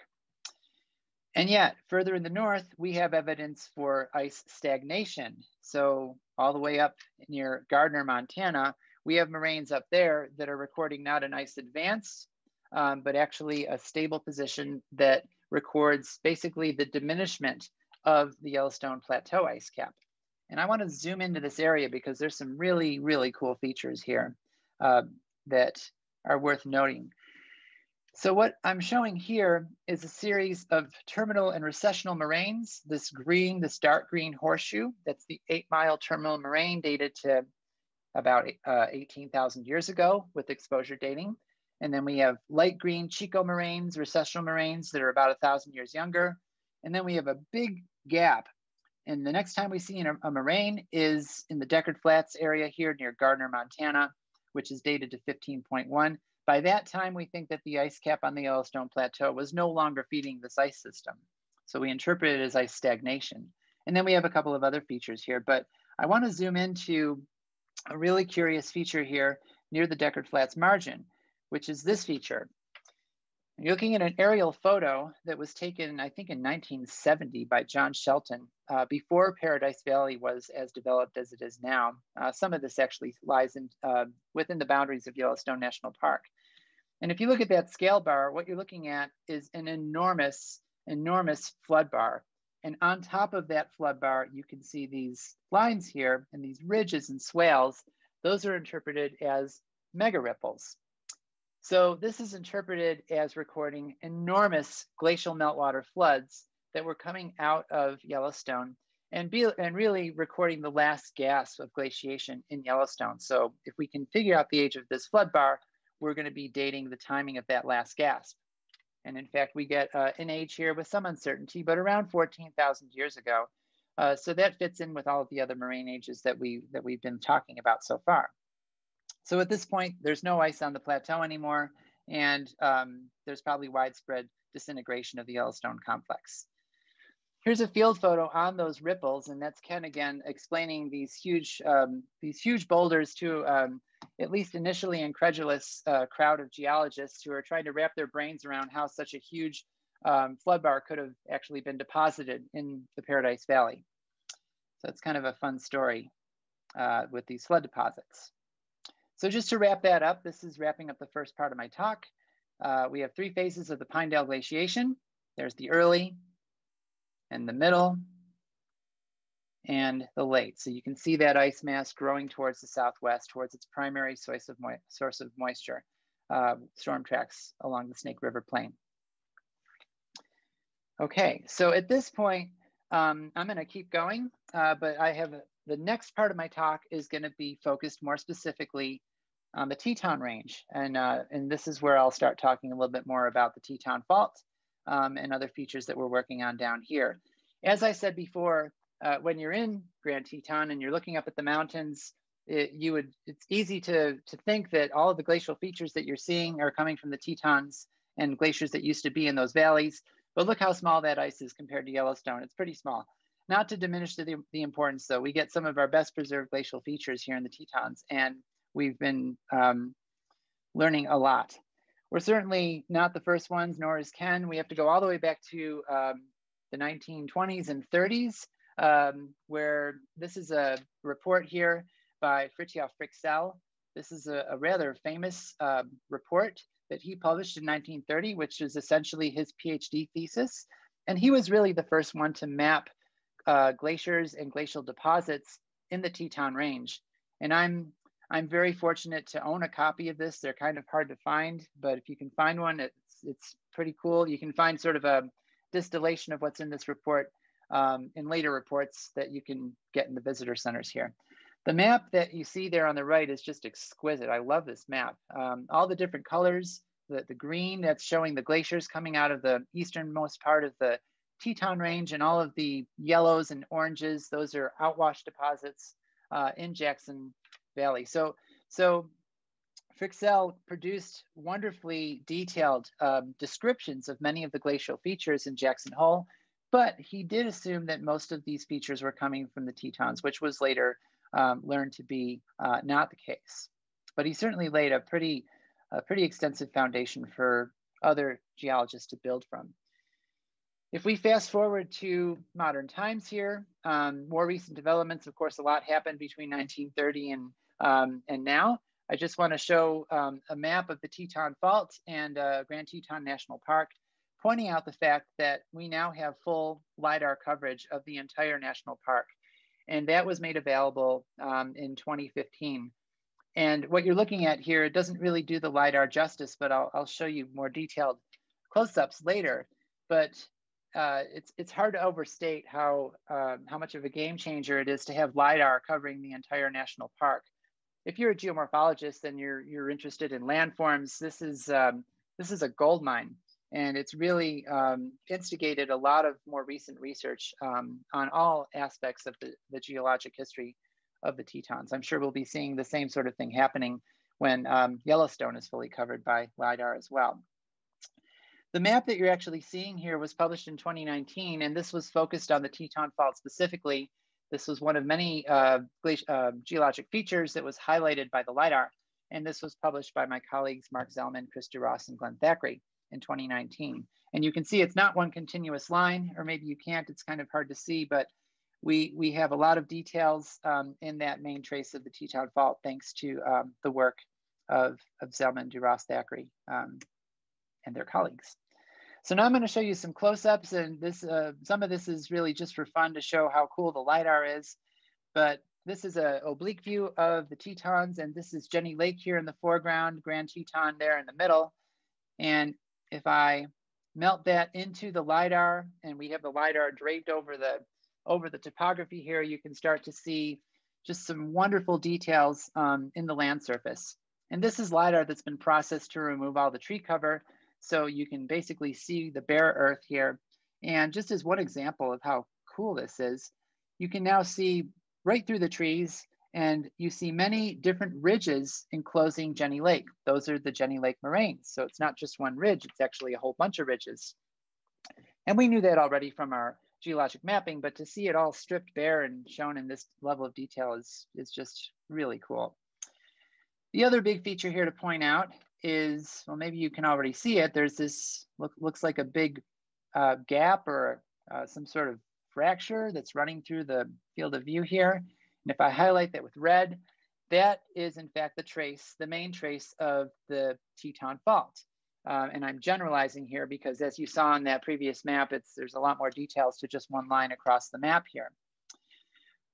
And yet, further in the north, we have evidence for ice stagnation. So all the way up near Gardiner, Montana, we have moraines up there that are recording not an ice advance, um, but actually a stable position that records basically the diminishment of the Yellowstone Plateau ice cap. And I want to zoom into this area because there's some really, really cool features here uh, that are worth noting. So what I'm showing here is a series of terminal and recessional moraines. This green, this dark green horseshoe, that's the eight mile terminal moraine dated to about uh, 18,000 years ago with exposure dating. And then we have light green Chico moraines, recessional moraines that are about a thousand years younger. And then we have a big gap and the next time we see a, a moraine is in the Deckard Flats area here near Gardiner, Montana, which is dated to 15.1. By that time, we think that the ice cap on the Yellowstone Plateau was no longer feeding this ice system. So we interpret it as ice stagnation. And then we have a couple of other features here, but I wanna zoom into a really curious feature here near the Deckard Flats margin, which is this feature. You're looking at an aerial photo that was taken, I think, in 1970 by John Shelton, uh, before Paradise Valley was as developed as it is now. Uh, some of this actually lies in, uh, within the boundaries of Yellowstone National Park. And if you look at that scale bar, what you're looking at is an enormous, enormous flood bar. And on top of that flood bar, you can see these lines here and these ridges and swales. Those are interpreted as mega ripples. So this is interpreted as recording enormous glacial meltwater floods that were coming out of Yellowstone and, be, and really recording the last gasp of glaciation in Yellowstone. So if we can figure out the age of this flood bar, we're going to be dating the timing of that last gasp. And in fact, we get uh, an age here with some uncertainty, but around 14,000 years ago. Uh, so that fits in with all of the other moraine ages that, we, that we've been talking about so far. So at this point, there's no ice on the plateau anymore, and um, there's probably widespread disintegration of the Yellowstone complex. Here's a field photo on those ripples, and that's Ken again explaining these huge, um, these huge boulders to um, at least initially incredulous uh, crowd of geologists who are trying to wrap their brains around how such a huge um, flood bar could have actually been deposited in the Paradise Valley. So it's kind of a fun story uh, with these flood deposits. So just to wrap that up, this is wrapping up the first part of my talk. Uh, we have three phases of the Pinedale glaciation. There's the early and the middle and the late. So you can see that ice mass growing towards the southwest, towards its primary source of, source of moisture, uh, storm tracks along the Snake River Plain. Okay, so at this point, um, I'm gonna keep going, uh, but I have the next part of my talk is gonna be focused more specifically on the Teton Range. And, uh, and this is where I'll start talking a little bit more about the Teton Fault um, and other features that we're working on down here. As I said before, uh, when you're in Grand Teton and you're looking up at the mountains, it, you would it's easy to to think that all of the glacial features that you're seeing are coming from the Tetons and glaciers that used to be in those valleys. But look how small that ice is compared to Yellowstone. It's pretty small. Not to diminish the, the importance though, we get some of our best preserved glacial features here in the Tetons and we've been um, learning a lot. We're certainly not the first ones, nor is Ken. We have to go all the way back to um, the 1920s and 30s um, where this is a report here by Fritjof Fryxell. This is a, a rather famous uh, report that he published in 1930, which is essentially his PhD thesis. And he was really the first one to map uh, glaciers and glacial deposits in the Teton Range. And I'm I'm very fortunate to own a copy of this. They're kind of hard to find, but if you can find one, it's it's pretty cool. You can find sort of a distillation of what's in this report um, in later reports that you can get in the visitor centers here. The map that you see there on the right is just exquisite. I love this map. Um, all the different colors, the, the green that's showing the glaciers coming out of the easternmost part of the Teton Range and all of the yellows and oranges, those are outwash deposits uh, in Jackson Valley. So, so Fryxell produced wonderfully detailed um, descriptions of many of the glacial features in Jackson Hole but he did assume that most of these features were coming from the Tetons, which was later um, learned to be uh, not the case. But he certainly laid a pretty, a pretty extensive foundation for other geologists to build from. If we fast forward to modern times here, um, more recent developments, of course, a lot happened between 1930 and, um, and now. I just want to show um, a map of the Teton Fault and uh, Grand Teton National Park pointing out the fact that we now have full LIDAR coverage of the entire national park. And that was made available um, in 2015. And what you're looking at here, it doesn't really do the LIDAR justice, but I'll, I'll show you more detailed close-ups later. But uh, it's, it's hard to overstate how, um, how much of a game changer it is to have LIDAR covering the entire national park. If you're a geomorphologist and you're, you're interested in landforms, this is, um, this is a gold mine and it's really um, instigated a lot of more recent research um, on all aspects of the, the, geologic history of the Tetons. I'm sure we'll be seeing the same sort of thing happening when um, Yellowstone is fully covered by LIDAR as well. The map that you're actually seeing here was published in 2019, and this was focused on the Teton Fault specifically. This was one of many uh, uh, geologic features that was highlighted by the LIDAR, and this was published by my colleagues Mark Zellman, Chris Ross, and Glenn Thackray in 2019. And you can see it's not one continuous line, or maybe you can't, it's kind of hard to see, but we, we have a lot of details um, in that main trace of the Teton Fault, thanks to um, the work of, of Zellman, DuRoss, Thackray, um, and their colleagues. So now I'm gonna show you some close-ups, and this uh, some of this is really just for fun to show how cool the LiDAR is, but this is an oblique view of the Tetons, and this is Jenny Lake here in the foreground, Grand Teton there in the middle. And if I melt that into the LiDAR and we have the LiDAR draped over the, over the topography here, you can start to see just some wonderful details um, in the land surface. And this is LiDAR that's been processed to remove all the tree cover. So you can basically see the bare earth here. And just as one example of how cool this is, you can now see right through the trees and you see many different ridges enclosing Jenny Lake. Those are the Jenny Lake moraines. So it's not just one ridge, it's actually a whole bunch of ridges. And we knew that already from our geologic mapping, but to see it all stripped bare and shown in this level of detail is, is just really cool. The other big feature here to point out is, well, maybe you can already see it. There's this, look, looks like a big uh, gap or uh, some sort of fracture that's running through the field of view here. And if I highlight that with red, that is in fact the trace, the main trace of the Teton Fault. Uh, and I'm generalizing here because as you saw in that previous map, it's, there's a lot more details to just one line across the map here.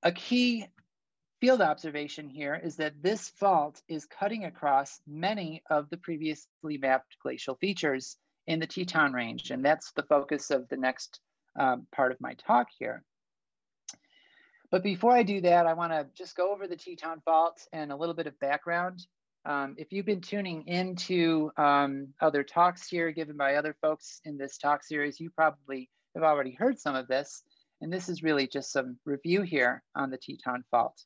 A key field observation here is that this fault is cutting across many of the previously mapped glacial features in the Teton Range. And that's the focus of the next um, part of my talk here. But before I do that, I wanna just go over the Teton Fault and a little bit of background. Um, if you've been tuning into um, other talks here given by other folks in this talk series, you probably have already heard some of this. And this is really just some review here on the Teton Fault.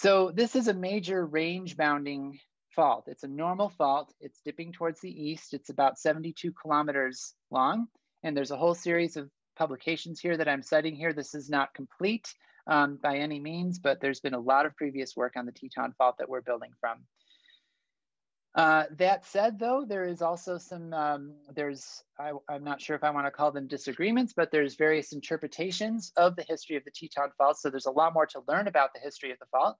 So this is a major range bounding fault. It's a normal fault. It's dipping towards the east. It's about 72 kilometers long. And there's a whole series of publications here that I'm citing here. This is not complete um, by any means, but there's been a lot of previous work on the Teton Fault that we're building from. Uh, that said, though, there is also some, um, there's, I, am not sure if I want to call them disagreements, but there's various interpretations of the history of the Teton Fault. So there's a lot more to learn about the history of the fault.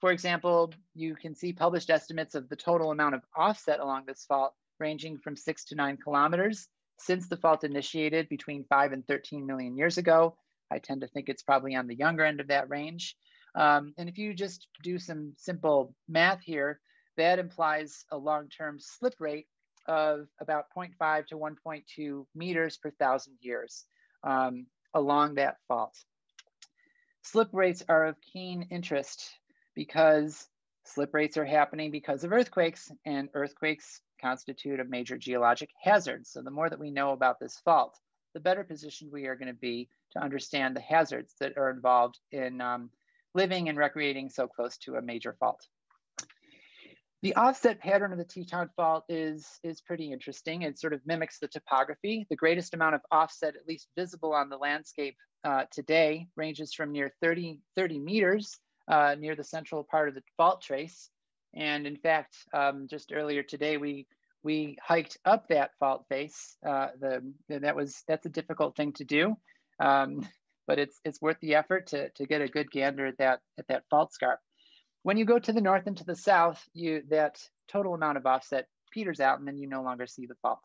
For example, you can see published estimates of the total amount of offset along this fault ranging from six to nine kilometers since the fault initiated between five and 13 million years ago. I tend to think it's probably on the younger end of that range. Um, and if you just do some simple math here, that implies a long-term slip rate of about 0.5 to 1.2 meters per thousand years um, along that fault. Slip rates are of keen interest because slip rates are happening because of earthquakes and earthquakes constitute a major geologic hazard. So the more that we know about this fault, the better positioned we are going to be to understand the hazards that are involved in um, living and recreating so close to a major fault. The offset pattern of the Teton Fault is, is pretty interesting. It sort of mimics the topography. The greatest amount of offset, at least visible on the landscape uh, today, ranges from near 30, 30 meters uh, near the central part of the fault trace. And in fact, um, just earlier today, we we hiked up that fault face. Uh, the that was that's a difficult thing to do, um, but it's it's worth the effort to to get a good gander at that at that fault scarp. When you go to the north and to the south, you that total amount of offset peters out, and then you no longer see the fault.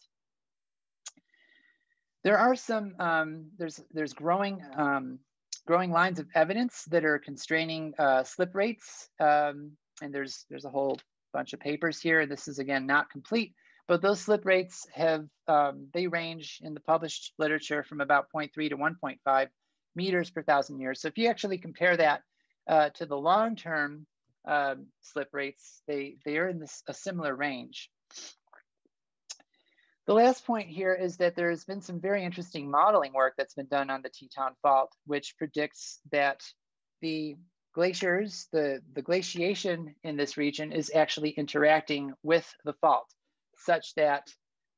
There are some um, there's there's growing um, growing lines of evidence that are constraining uh, slip rates, um, and there's there's a whole bunch of papers here. This is again not complete, but those slip rates have, um, they range in the published literature from about 0.3 to 1.5 meters per thousand years. So if you actually compare that uh, to the long-term um, slip rates, they, they are in this, a similar range. The last point here is that there's been some very interesting modeling work that's been done on the Teton Fault, which predicts that the glaciers, the, the glaciation in this region is actually interacting with the fault such that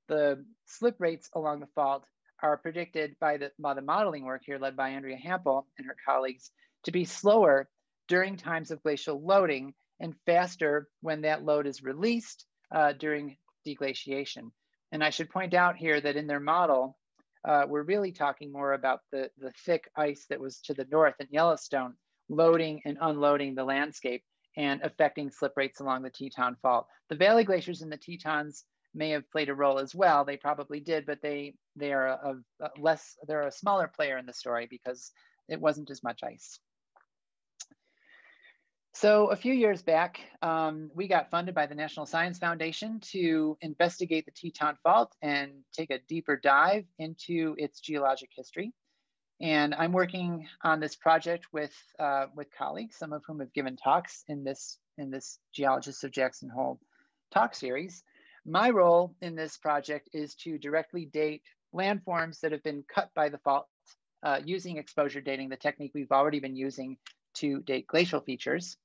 the slip rates along the fault are predicted by the, by the modeling work here led by Andrea Hampel and her colleagues to be slower during times of glacial loading and faster when that load is released uh, during deglaciation. And I should point out here that in their model, uh, we're really talking more about the, the thick ice that was to the north in Yellowstone, loading and unloading the landscape and affecting slip rates along the Teton Fault. The valley glaciers in the Tetons may have played a role as well. They probably did, but they they are a, a less they're a smaller player in the story because it wasn't as much ice. So a few years back, um, we got funded by the National Science Foundation to investigate the Teton Fault and take a deeper dive into its geologic history. And I'm working on this project with, uh, with colleagues, some of whom have given talks in this in this Geologists of Jackson Hole talk series. My role in this project is to directly date landforms that have been cut by the fault uh, using exposure dating, the technique we've already been using to date glacial features.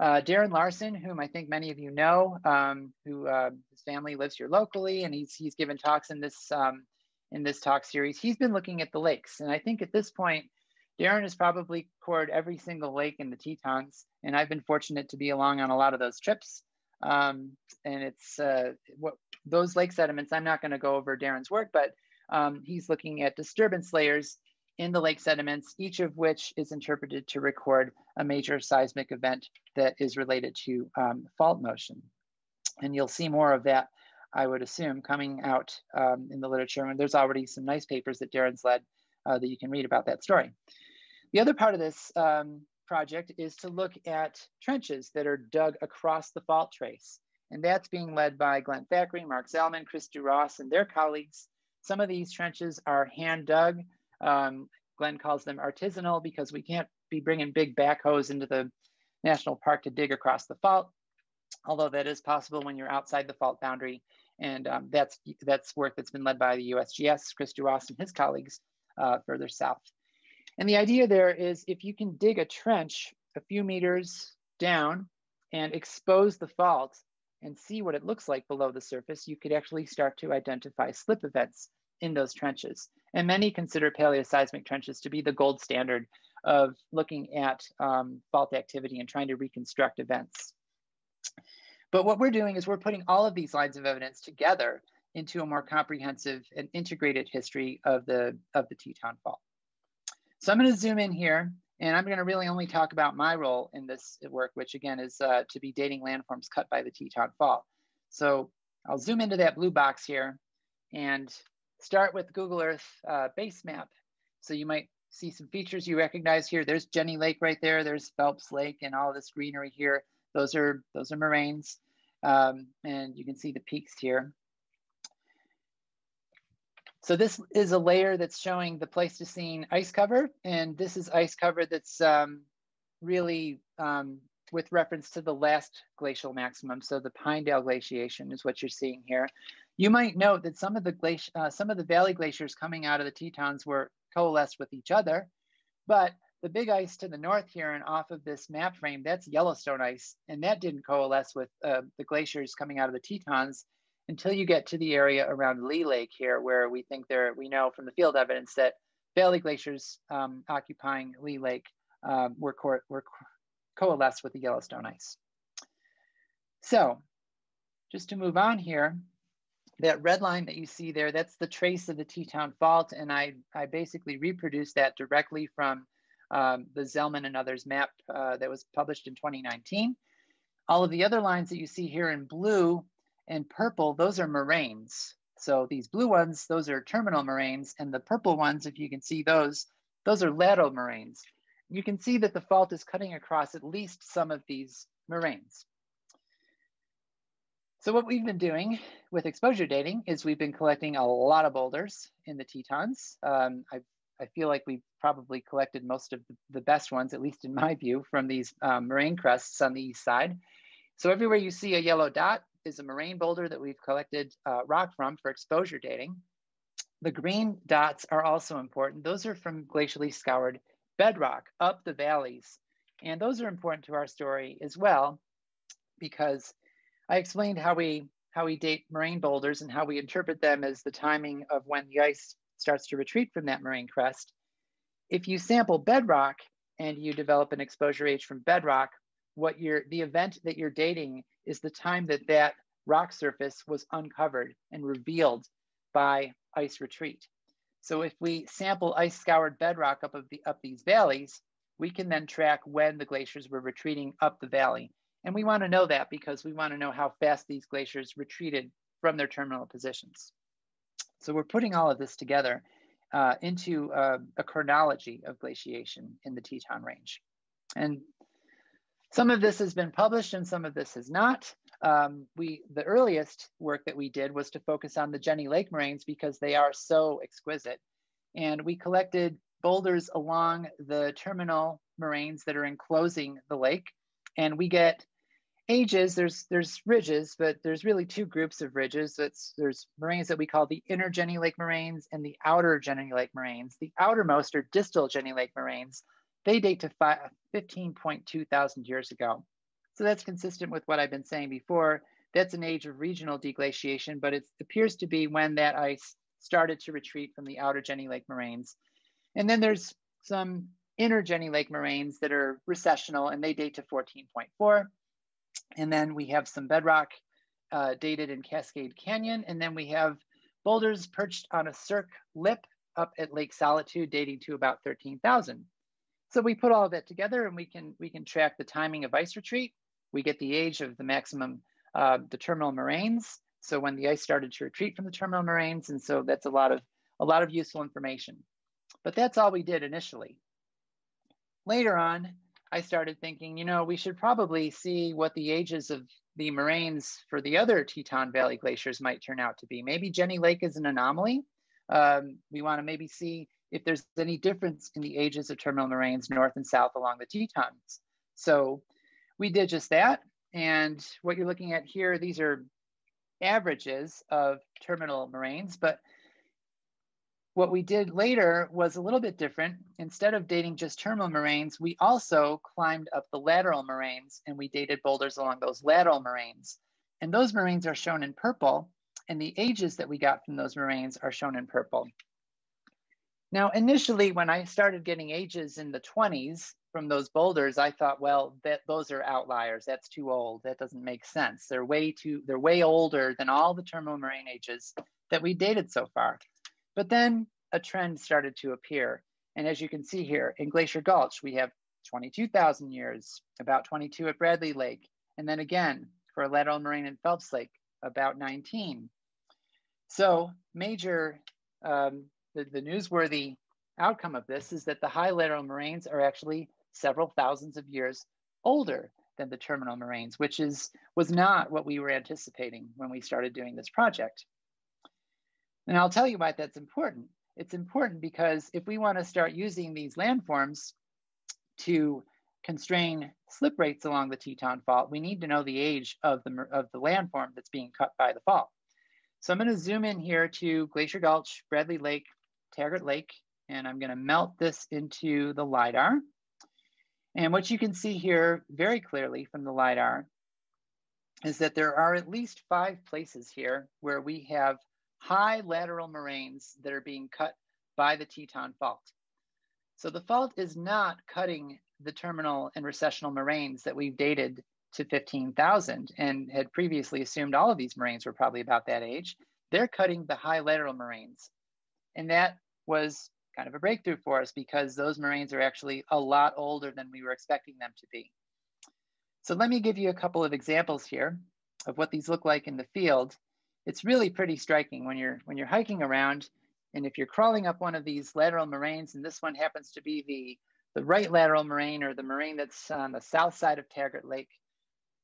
Uh, Darren Larsen, whom I think many of you know, um, who uh, his family lives here locally, and he's he's given talks in this um, in this talk series. He's been looking at the lakes, and I think at this point, Darren has probably cored every single lake in the Tetons, and I've been fortunate to be along on a lot of those trips. Um, and it's uh, what those lake sediments. I'm not going to go over Darren's work, but um, he's looking at disturbance layers in the lake sediments, each of which is interpreted to record a major seismic event that is related to um, fault motion. And you'll see more of that, I would assume, coming out um, in the literature. And there's already some nice papers that Darren's led uh, that you can read about that story. The other part of this um, project is to look at trenches that are dug across the fault trace. And that's being led by Glenn Thackray, Mark Zellman, Chris DuRoss, and their colleagues. Some of these trenches are hand dug. Um, Glenn calls them artisanal because we can't be bringing big backhoes into the national park to dig across the fault, although that is possible when you're outside the fault boundary. And um, that's, that's work that's been led by the USGS, Chris DuRoss and his colleagues uh, further south. And the idea there is if you can dig a trench a few meters down and expose the fault and see what it looks like below the surface, you could actually start to identify slip events in those trenches. And many consider paleoseismic trenches to be the gold standard of looking at um, fault activity and trying to reconstruct events. But what we're doing is we're putting all of these lines of evidence together into a more comprehensive and integrated history of the, of the Teton Fault. So I'm going to zoom in here and I'm going to really only talk about my role in this work, which again is uh, to be dating landforms cut by the Teton Fault. So I'll zoom into that blue box here and start with Google Earth uh, base map. So you might see some features you recognize here. There's Jenny Lake right there. There's Phelps Lake and all this greenery here. Those are, those are moraines. Um, and you can see the peaks here. So this is a layer that's showing the Pleistocene ice cover. And this is ice cover that's um, really um, with reference to the last glacial maximum. So the Pinedale glaciation is what you're seeing here. You might note that some of the glacier, uh, some of the valley glaciers coming out of the Tetons were coalesced with each other, but the big ice to the north here and off of this map frame, that's Yellowstone ice, and that didn't coalesce with uh, the glaciers coming out of the Tetons until you get to the area around Leigh Lake here, where we think there, we know from the field evidence that valley glaciers um, occupying Leigh Lake um, were, co were coalesced with the Yellowstone ice. So just to move on here, that red line that you see there, that's the trace of the Teton Fault. And I, I basically reproduced that directly from um, the Zellman and others map uh, that was published in 2019. All of the other lines that you see here in blue and purple, those are moraines. So these blue ones, those are terminal moraines. And the purple ones, if you can see those, those are lateral moraines. You can see that the fault is cutting across at least some of these moraines. So what we've been doing with exposure dating is we've been collecting a lot of boulders in the Tetons. Um, I, I feel like we've probably collected most of the, the, best ones, at least in my view, from these um, moraine crests on the east side. So everywhere you see a yellow dot is a moraine boulder that we've collected uh, rock from for exposure dating. The green dots are also important. Those are from glacially scoured bedrock up the valleys. And those are important to our story as well, because I explained how we how we date moraine boulders and how we interpret them as the timing of when the ice starts to retreat from that moraine crest. If you sample bedrock and you develop an exposure age from bedrock, what you're the event that you're dating is the time that that rock surface was uncovered and revealed by ice retreat. So if we sample ice scoured bedrock up of the up these valleys, we can then track when the glaciers were retreating up the valley. And we want to know that because we want to know how fast these glaciers retreated from their terminal positions. So we're putting all of this together uh, into uh, a chronology of glaciation in the Teton Range. And some of this has been published and some of this has not. Um, we The earliest work that we did was to focus on the Jenny Lake moraines because they are so exquisite. And we collected boulders along the terminal moraines that are enclosing the lake. And we get ages, there's there's ridges, but there's really two groups of ridges. It's, there's moraines that we call the inner Jenny Lake moraines and the outer Jenny Lake moraines. The outermost or distal Jenny Lake moraines, they date to 15.2 thousand years ago. So that's consistent with what I've been saying before. That's an age of regional deglaciation, but it appears to be when that ice started to retreat from the outer Jenny Lake moraines. And then there's some inner Jenny Lake moraines that are recessional and they date to 14.4. And then we have some bedrock uh, dated in Cascade Canyon. And then we have boulders perched on a cirque lip up at Lake Solitude dating to about 13,000. So we put all of that together and we can, we can track the timing of ice retreat. We get the age of the maximum, uh, the terminal moraines. So when the ice started to retreat from the terminal moraines. And so that's a lot of, a lot of useful information. But that's all we did initially. Later on, I started thinking, you know, we should probably see what the ages of the moraines for the other Teton Valley glaciers might turn out to be. Maybe Jenny Lake is an anomaly. Um, we want to maybe see if there's any difference in the ages of terminal moraines north and south along the Tetons. So we did just that. And what you're looking at here, these are averages of terminal moraines, but what we did later was a little bit different. Instead of dating just terminal moraines, we also climbed up the lateral moraines and we dated boulders along those lateral moraines. And those moraines are shown in purple, and the ages that we got from those moraines are shown in purple. Now, initially, when I started getting ages in the 20s from those boulders, I thought, well, that those are outliers. That's too old. That doesn't make sense. They're way too, they're way older than all the terminal moraine ages that we dated so far. But then a trend started to appear. And as you can see here in Glacier Gulch, we have 22,000 years, about 22 at Bradley Lake. And then again, for lateral moraine in Phelps Lake, about 19. So major, um, the, the newsworthy outcome of this is that the high lateral moraines are actually several thousands of years older than the terminal moraines, which is was not what we were anticipating when we started doing this project. And I'll tell you why that's important. It's important because if we want to start using these landforms to constrain slip rates along the Teton Fault, we need to know the age of the, of the landform that's being cut by the fault. So I'm going to zoom in here to Glacier Gulch, Bradley Lake, Taggart Lake, and I'm going to melt this into the LiDAR. And what you can see here very clearly from the LiDAR is that there are at least five places here where we have high lateral moraines that are being cut by the Teton Fault. So the fault is not cutting the terminal and recessional moraines that we've dated to 15,000 and had previously assumed all of these moraines were probably about that age. They're cutting the high lateral moraines. And that was kind of a breakthrough for us because those moraines are actually a lot older than we were expecting them to be. So let me give you a couple of examples here of what these look like in the field it's really pretty striking when you're when you're hiking around and if you're crawling up one of these lateral moraines and this one happens to be the the right lateral moraine or the moraine that's on the south side of Taggart Lake,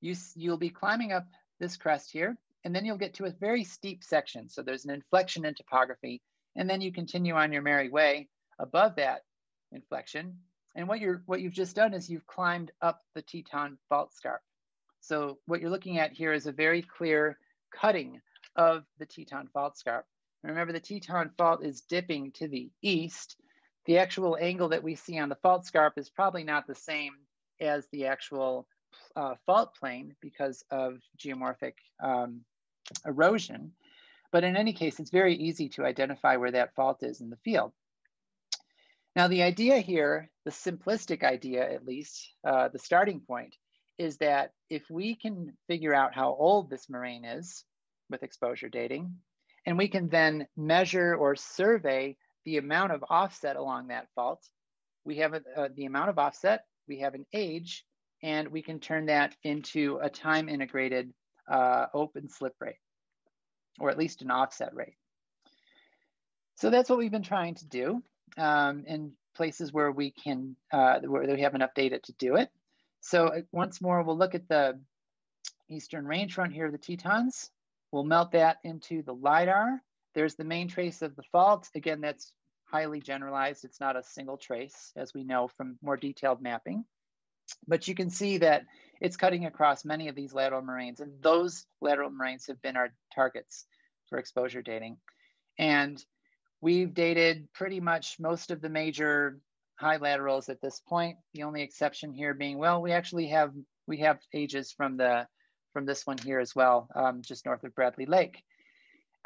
you, you'll be climbing up this crest here, and then you'll get to a very steep section. So there's an inflection in topography, and then you continue on your merry way above that inflection. And what you're what you've just done is you've climbed up the Teton fault scarp. So what you're looking at here is a very clear cutting of the Teton Fault Scarp. Remember, the Teton Fault is dipping to the east. The actual angle that we see on the fault scarp is probably not the same as the actual uh, fault plane because of geomorphic um, erosion. But in any case, it's very easy to identify where that fault is in the field. Now, the idea here, the simplistic idea at least, uh, the starting point, is that if we can figure out how old this moraine is, with exposure dating. And we can then measure or survey the amount of offset along that fault. We have a, uh, the amount of offset, we have an age, and we can turn that into a time integrated uh, open slip rate, or at least an offset rate. So that's what we've been trying to do um, in places where we can, uh, where we have enough data to do it. So uh, once more, we'll look at the eastern range front here of the Tetons. We'll melt that into the LiDAR. There's the main trace of the fault. Again, that's highly generalized. It's not a single trace, as we know from more detailed mapping. But you can see that it's cutting across many of these lateral moraines, and those lateral moraines have been our targets for exposure dating. And we've dated pretty much most of the major high laterals at this point. The only exception here being, well, we actually have we have ages from the from this one here as well, um, just north of Bradley Lake.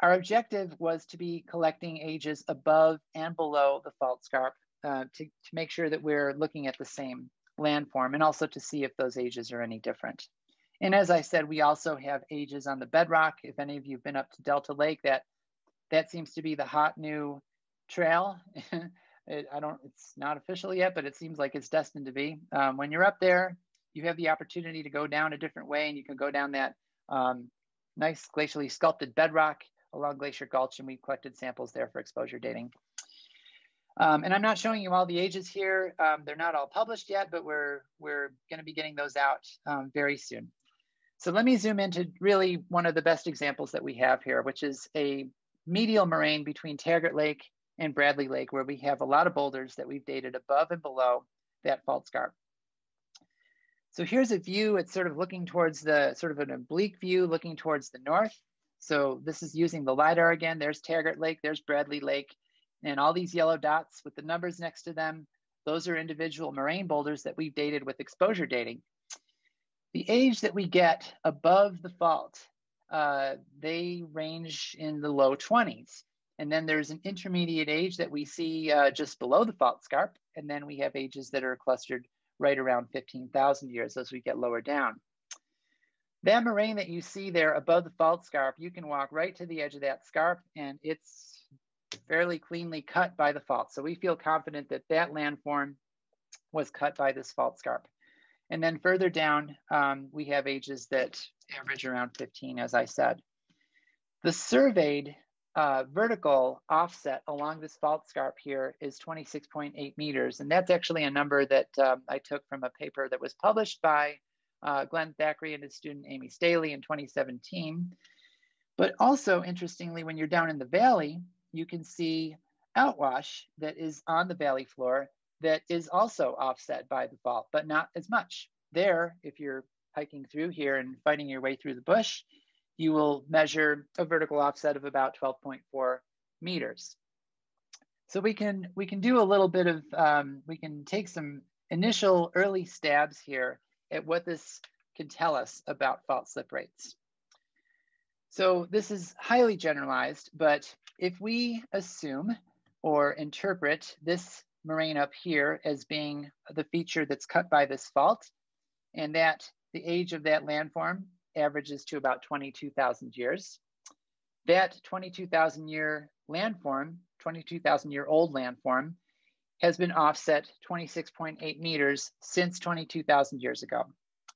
Our objective was to be collecting ages above and below the fault scarp uh, to, to make sure that we're looking at the same landform and also to see if those ages are any different. And as I said, we also have ages on the bedrock. If any of you have been up to Delta Lake, that that seems to be the hot new trail. it, I don't, it's not official yet, but it seems like it's destined to be. Um, when you're up there, you have the opportunity to go down a different way and you can go down that um, nice glacially sculpted bedrock along Glacier Gulch and we collected samples there for exposure dating. Um, and I'm not showing you all the ages here. Um, they're not all published yet, but we're, we're gonna be getting those out um, very soon. So let me zoom into really one of the best examples that we have here, which is a medial moraine between Taggart Lake and Bradley Lake, where we have a lot of boulders that we've dated above and below that fault scarp. So here's a view, it's sort of looking towards the, sort of an oblique view looking towards the north. So this is using the LiDAR again. There's Taggart Lake, there's Bradley Lake, and all these yellow dots with the numbers next to them, those are individual moraine boulders that we've dated with exposure dating. The age that we get above the fault, uh, they range in the low 20s. And then there's an intermediate age that we see uh, just below the fault scarp. And then we have ages that are clustered right around 15,000 years as we get lower down. That moraine that you see there above the fault scarp, you can walk right to the edge of that scarp and it's fairly cleanly cut by the fault. So we feel confident that that landform was cut by this fault scarp. And then further down, um, we have ages that average around 15, as I said. The surveyed uh, vertical offset along this fault scarp here is 26.8 meters. And that's actually a number that um, I took from a paper that was published by uh, Glenn Thackray and his student Amy Staley in 2017. But also, interestingly, when you're down in the valley, you can see outwash that is on the valley floor that is also offset by the fault, but not as much. There, if you're hiking through here and fighting your way through the bush, you will measure a vertical offset of about 12.4 meters. So we can we can do a little bit of um, we can take some initial early stabs here at what this can tell us about fault slip rates. So this is highly generalized, but if we assume or interpret this moraine up here as being the feature that's cut by this fault, and that the age of that landform averages to about 22,000 years. That 22,000 year landform, 22,000 year old landform, has been offset 26.8 meters since 22,000 years ago.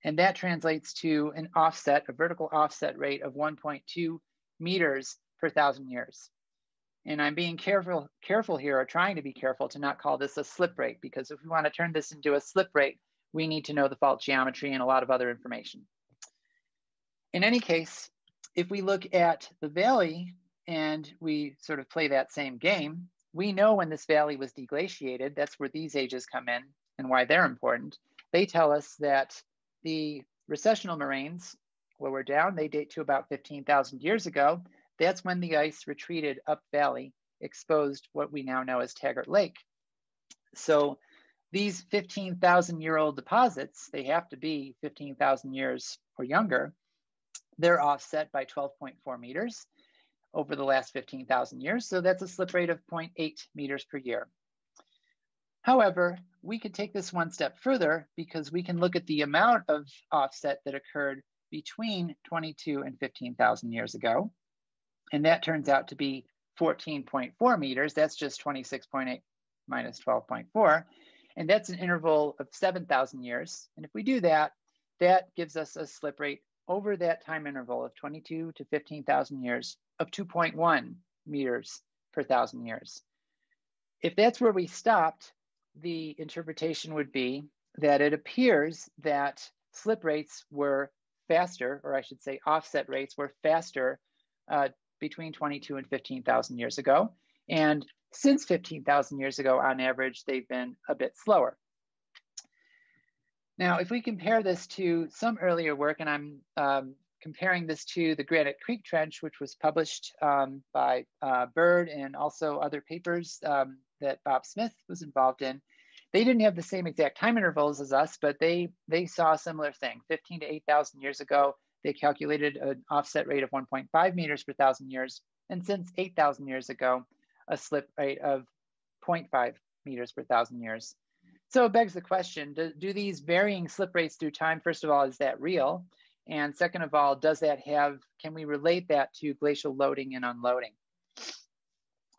And that translates to an offset, a vertical offset rate of 1.2 meters per thousand years. And I'm being careful, careful here, or trying to be careful to not call this a slip rate, because if we want to turn this into a slip rate, we need to know the fault geometry and a lot of other information. In any case, if we look at the valley and we sort of play that same game, we know when this valley was deglaciated. That's where these ages come in and why they're important. They tell us that the recessional moraines, where we're down, they date to about 15,000 years ago. That's when the ice retreated up valley, exposed what we now know as Taggart Lake. So these 15,000 year old deposits, they have to be 15,000 years or younger. They're offset by 12.4 meters over the last 15,000 years. So that's a slip rate of 0.8 meters per year. However, we could take this one step further because we can look at the amount of offset that occurred between 22 and 15,000 years ago. And that turns out to be 14.4 meters. That's just 26.8 minus 12.4. And that's an interval of 7,000 years. And if we do that, that gives us a slip rate over that time interval of 22 to 15,000 years of 2.1 meters per thousand years. If that's where we stopped, the interpretation would be that it appears that slip rates were faster, or I should say offset rates were faster uh, between 22 and 15,000 years ago. And since 15,000 years ago, on average, they've been a bit slower. Now, if we compare this to some earlier work, and I'm um, comparing this to the Granite Creek Trench, which was published um, by uh, Byrd and also other papers um, that Bob Smith was involved in, they didn't have the same exact time intervals as us, but they, they saw a similar thing. 15 to 8,000 years ago, they calculated an offset rate of 1.5 meters per thousand years. And since 8,000 years ago, a slip rate of 0.5 meters per thousand years. So it begs the question, do, do these varying slip rates through time, first of all, is that real? And second of all, does that have, can we relate that to glacial loading and unloading?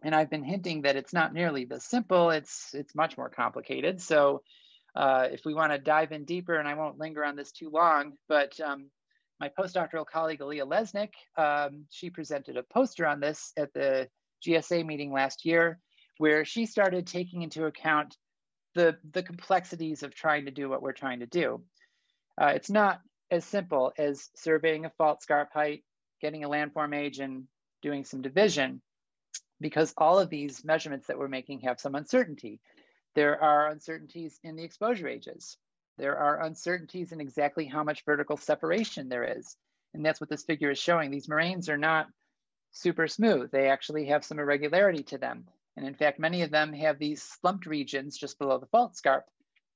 And I've been hinting that it's not nearly this simple, it's, it's much more complicated. So uh, if we wanna dive in deeper, and I won't linger on this too long, but um, my postdoctoral colleague, Alia Lesnek, um, she presented a poster on this at the GSA meeting last year, where she started taking into account the, the complexities of trying to do what we're trying to do. Uh, it's not as simple as surveying a fault scarp height, getting a landform age, and doing some division, because all of these measurements that we're making have some uncertainty. There are uncertainties in the exposure ages. There are uncertainties in exactly how much vertical separation there is. And that's what this figure is showing. These moraines are not super smooth. They actually have some irregularity to them. And in fact, many of them have these slumped regions just below the fault scarp.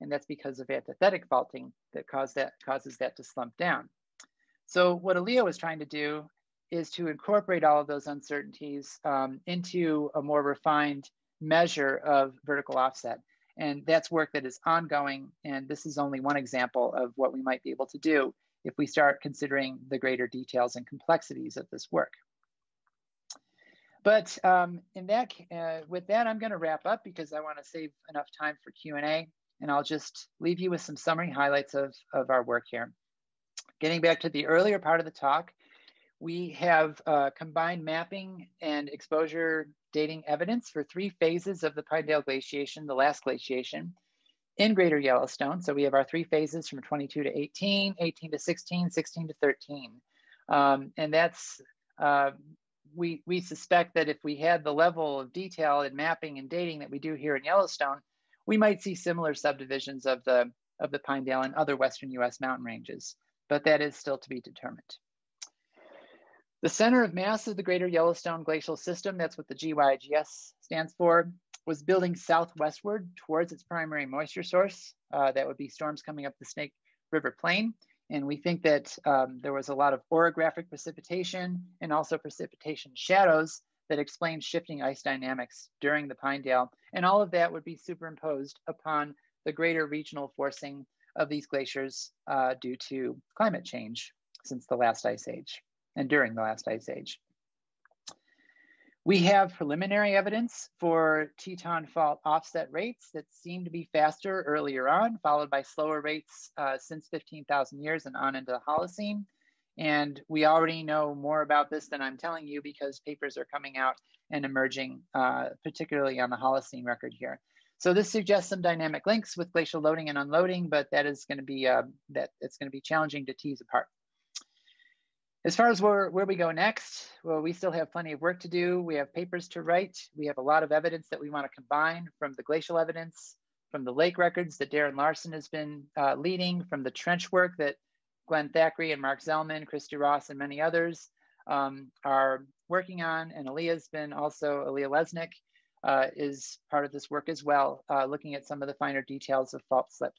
And that's because of antithetic faulting that, cause that causes that to slump down. So what Alia was trying to do is to incorporate all of those uncertainties um, into a more refined measure of vertical offset. And that's work that is ongoing. And this is only one example of what we might be able to do if we start considering the greater details and complexities of this work. But um, in that, uh, with that, I'm going to wrap up because I want to save enough time for Q&A. And I'll just leave you with some summary highlights of, of our work here. Getting back to the earlier part of the talk, we have uh, combined mapping and exposure dating evidence for three phases of the Pinedale glaciation, the last glaciation, in Greater Yellowstone. So we have our three phases from 22 to 18, 18 to 16, 16 to 13. Um, and that's uh, we, we suspect that if we had the level of detail in mapping and dating that we do here in Yellowstone, we might see similar subdivisions of the, of the Pinedale and other Western US mountain ranges, but that is still to be determined. The center of mass of the Greater Yellowstone Glacial System, that's what the GYGS stands for, was building southwestward towards its primary moisture source. Uh, that would be storms coming up the Snake River Plain. And we think that um, there was a lot of orographic precipitation and also precipitation shadows that explain shifting ice dynamics during the Pinedale. And all of that would be superimposed upon the greater regional forcing of these glaciers uh, due to climate change since the last ice age and during the last ice age. We have preliminary evidence for Teton fault offset rates that seem to be faster earlier on, followed by slower rates uh, since 15,000 years and on into the Holocene. And we already know more about this than I'm telling you because papers are coming out and emerging, uh, particularly on the Holocene record here. So this suggests some dynamic links with glacial loading and unloading, but that is going to be uh, that it's going to be challenging to tease apart. As far as where, where we go next, well, we still have plenty of work to do. We have papers to write. We have a lot of evidence that we want to combine from the glacial evidence, from the lake records that Darren Larsen has been uh, leading, from the trench work that Glenn Thackray and Mark Zellman, Chris DuRoss, and many others um, are working on. And Alia's been also, Alia Lesnek uh, is part of this work as well, uh, looking at some of the finer details of fault slip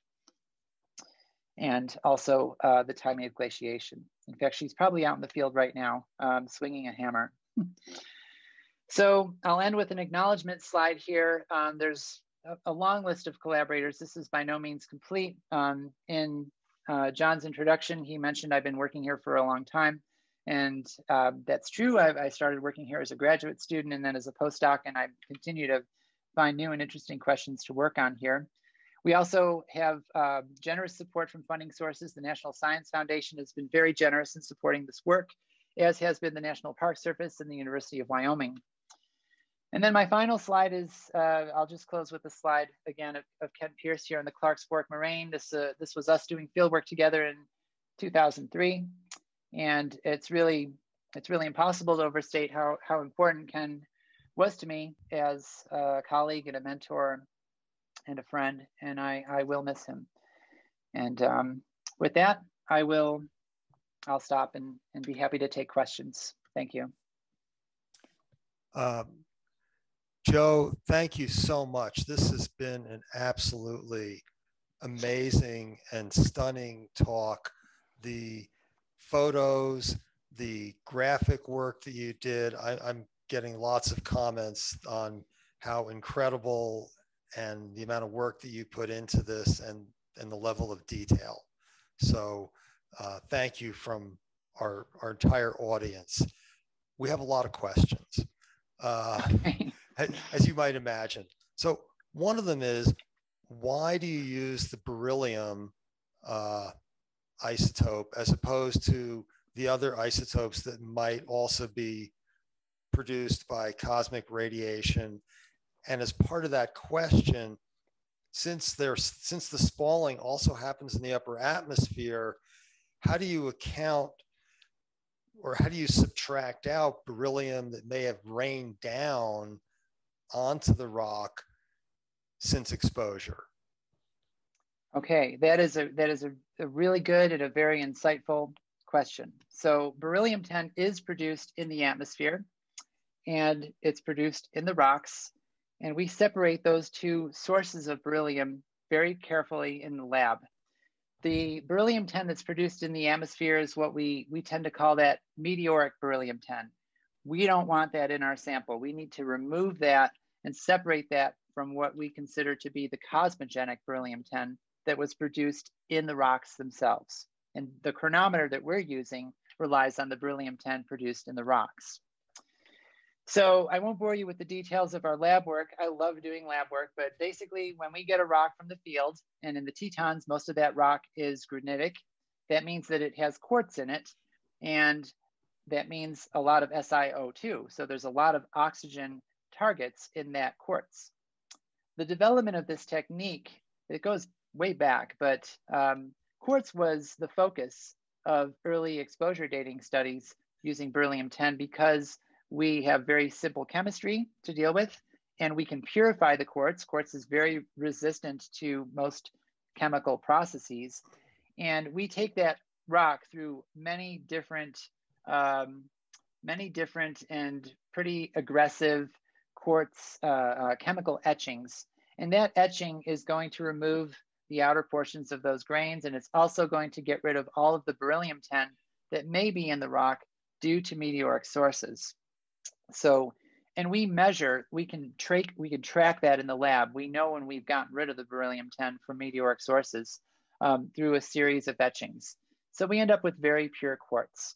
and also uh, the timing of glaciation. In fact, she's probably out in the field right now, um, swinging a hammer. so I'll end with an acknowledgement slide here. Um, there's a, a, long list of collaborators. This is by no means complete. Um, in uh, John's introduction, he mentioned I've been working here for a long time. And uh, that's true. I, I, started working here as a graduate student and then as a postdoc, and I continue to find new and interesting questions to work on here. We also have uh, generous support from funding sources. The National Science Foundation has been very generous in supporting this work, as has been the National Park Service and the University of Wyoming. And then my final slide is, uh, I'll just close with a slide again of, of Ken Pierce here on the Clarks Fork Moraine. This, uh, this was us doing field work together in 2003. And it's really, it's really impossible to overstate how, how important Ken was to me as a colleague and a mentor and a friend, and I, I will miss him. And um, with that, I will, I'll stop and, and be happy to take questions. Thank you. Um, Joe, thank you so much. This has been an absolutely amazing and stunning talk. The photos, the graphic work that you did, I, I'm getting lots of comments on how incredible and the amount of work that you put into this and, and the level of detail. So uh, thank you from our, our entire audience. We have a lot of questions, uh, as you might imagine. So one of them is, why do you use the beryllium uh, isotope as opposed to the other isotopes that might also be produced by cosmic radiation? And as part of that question, since there's since the spalling also happens in the upper atmosphere, how do you account or how do you subtract out beryllium that may have rained down onto the rock since exposure? Okay, that is a that is a, a really good and a very insightful question. So beryllium 10 is produced in the atmosphere and it's produced in the rocks. And we separate those two sources of beryllium very carefully in the lab. The beryllium 10 that's produced in the atmosphere is what we, we tend to call that meteoric beryllium 10. We don't want that in our sample. We need to remove that and separate that from what we consider to be the cosmogenic beryllium 10 that was produced in the rocks themselves. And the chronometer that we're using relies on the beryllium 10 produced in the rocks. So I won't bore you with the details of our lab work. I love doing lab work, but basically when we get a rock from the field and in the Tetons, most of that rock is granitic. That means that it has quartz in it. And that means a lot of SiO2. So there's a lot of oxygen targets in that quartz. The development of this technique, it goes way back, but um, quartz was the focus of early exposure dating studies using beryllium 10 because we have very simple chemistry to deal with, and we can purify the quartz. Quartz is very resistant to most chemical processes. And we take that rock through many different, um, many different and pretty aggressive quartz uh, uh, chemical etchings. And that etching is going to remove the outer portions of those grains, and it's also going to get rid of all of the beryllium 10 that may be in the rock due to meteoric sources. So, and we measure, we can track, we can track that in the lab. We know when we've gotten rid of the beryllium 10 from meteoric sources um, through a series of etchings. So we end up with very pure quartz.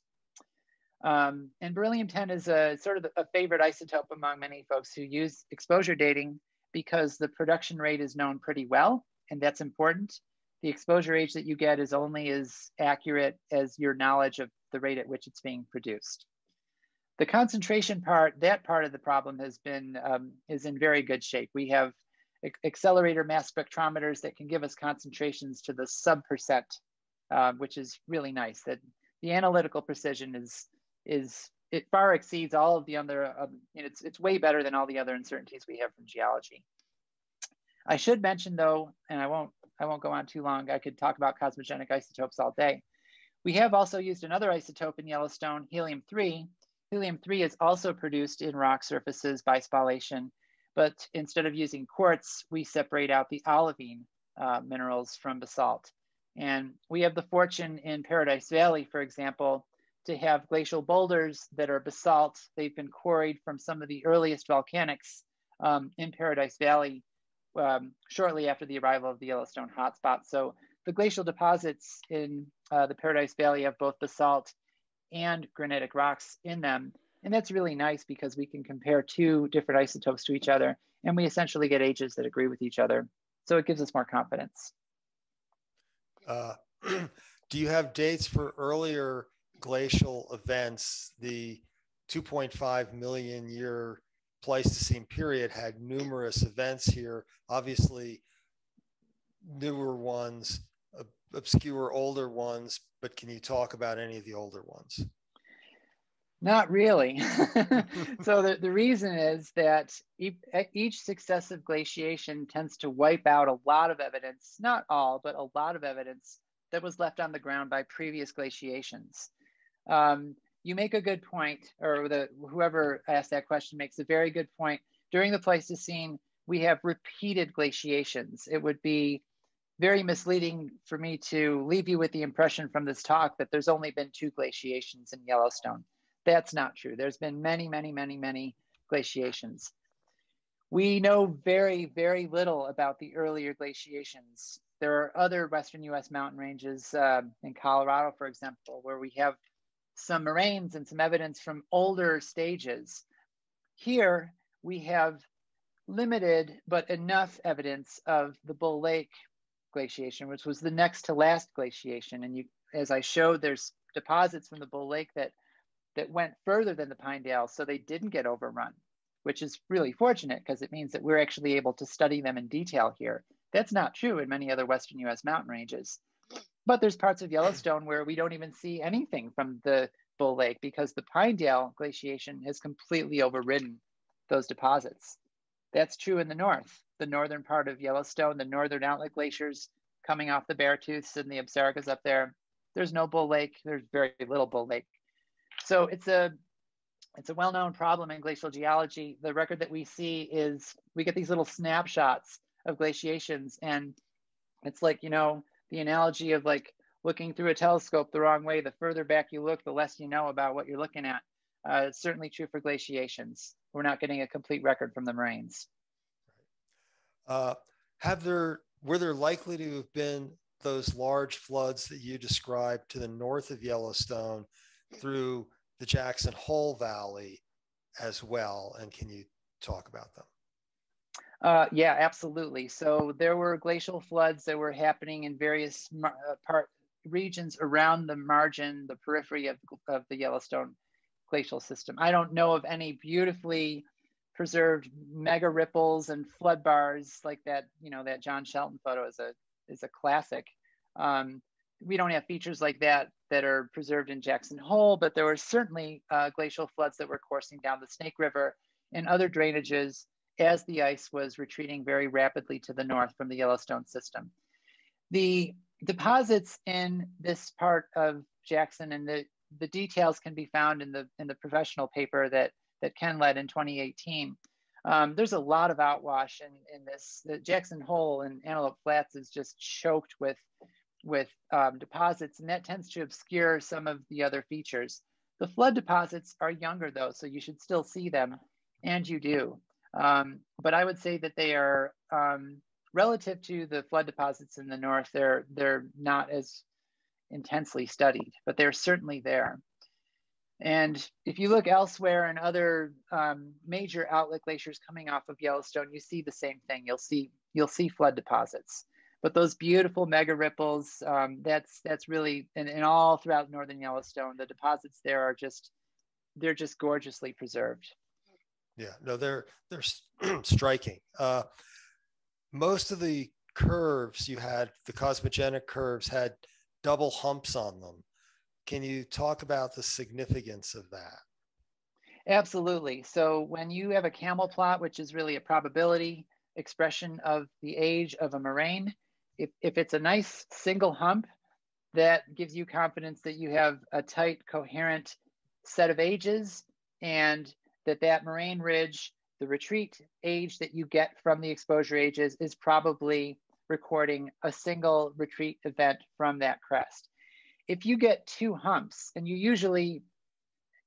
Um, and beryllium 10 is a sort of a favorite isotope among many folks who use exposure dating because the production rate is known pretty well, and that's important. The exposure age that you get is only as accurate as your knowledge of the rate at which it's being produced. The concentration part, that part of the problem has been, um, is in very good shape. We have accelerator mass spectrometers that can give us concentrations to the sub percent, uh, which is really nice. That the analytical precision is, is it far exceeds all of the other, um, it's, it's way better than all the other uncertainties we have from geology. I should mention though, and I won't, I won't go on too long. I could talk about cosmogenic isotopes all day. We have also used another isotope in Yellowstone, helium-3, Helium-3 is also produced in rock surfaces by spallation, but instead of using quartz, we separate out the olivine uh, minerals from basalt. And we have the fortune in Paradise Valley, for example, to have glacial boulders that are basalt. They've been quarried from some of the earliest volcanics um, in Paradise Valley um, shortly after the arrival of the Yellowstone hotspot. So the glacial deposits in uh, the Paradise Valley have both basalt and granitic rocks in them. And that's really nice because we can compare two different isotopes to each other and we essentially get ages that agree with each other. So it gives us more confidence. Uh, do you have dates for earlier glacial events? The 2.5 million year Pleistocene period had numerous events here, obviously newer ones, obscure older ones, but can you talk about any of the older ones? Not really. so the, the reason is that each successive glaciation tends to wipe out a lot of evidence, not all, but a lot of evidence that was left on the ground by previous glaciations. Um, you make a good point, or the, whoever asked that question makes a very good point. During the Pleistocene, we have repeated glaciations. It would be very misleading for me to leave you with the impression from this talk that there's only been two glaciations in Yellowstone. That's not true. There's been many, many, many, many glaciations. We know very, very little about the earlier glaciations. There are other Western US mountain ranges uh, in Colorado, for example, where we have some moraines and some evidence from older stages. Here, we have limited but enough evidence of the Bull Lake glaciation, which was the next to last glaciation. And you, as I showed, there's deposits from the Bull Lake that that went further than the Pinedale, so they didn't get overrun, which is really fortunate because it means that we're actually able to study them in detail here. That's not true in many other Western US mountain ranges. But there's parts of Yellowstone where we don't even see anything from the Bull Lake because the Pinedale glaciation has completely overridden those deposits. That's true in the north, the northern part of Yellowstone, the northern outlet glaciers coming off the Beartooths and the Absarokas up there. There's no Bull Lake. There's very little Bull Lake so it's a it's a well-known problem in glacial geology. The record that we see is we get these little snapshots of glaciations, and it's like you know the analogy of like looking through a telescope the wrong way. The further back you look, the less you know about what you're looking at. Uh, it's certainly true for glaciations. We're not getting a complete record from the moraines. Uh, have there were there likely to have been those large floods that you described to the north of Yellowstone through the Jackson Hole Valley as well. And can you talk about them? Uh, yeah, absolutely. So there were glacial floods that were happening in various uh, part regions around the margin, the periphery of, of the Yellowstone glacial system. I don't know of any beautifully preserved mega ripples and flood bars like that. You know that John Shelton photo is a is a classic. Um, we don't have features like that that are preserved in Jackson Hole, but there were certainly uh, glacial floods that were coursing down the Snake River and other drainages as the ice was retreating very rapidly to the north from the Yellowstone system. The deposits in this part of Jackson and the, the details can be found in the, in the professional paper that, that Ken led in 2018. Um, there's a lot of outwash in, in this. The Jackson Hole and Antelope Flats is just choked with with um, deposits, and that tends to obscure some of the other features. The flood deposits are younger though, so you should still see them, and you do. Um, but I would say that they are um, relative to the flood deposits in the north. They're they're not as intensely studied, but they're certainly there. And if you look elsewhere in other um, major outlet glaciers coming off of Yellowstone, you see the same thing. You'll see you'll see flood deposits but those beautiful mega ripples, um, that's that's really and, and all throughout northern Yellowstone, the deposits there are just they're just gorgeously preserved. Yeah, no, they're they're striking. Uh, most of the curves you had, the cosmogenic curves had double humps on them. Can you talk about the significance of that? Absolutely. So when you have a camel plot, which is really a probability expression of the age of a moraine, if, if it's a nice single hump, that gives you confidence that you have a tight, coherent set of ages and that that moraine ridge, the retreat age that you get from the exposure ages is probably recording a single retreat event from that crest. If you get two humps, and you usually,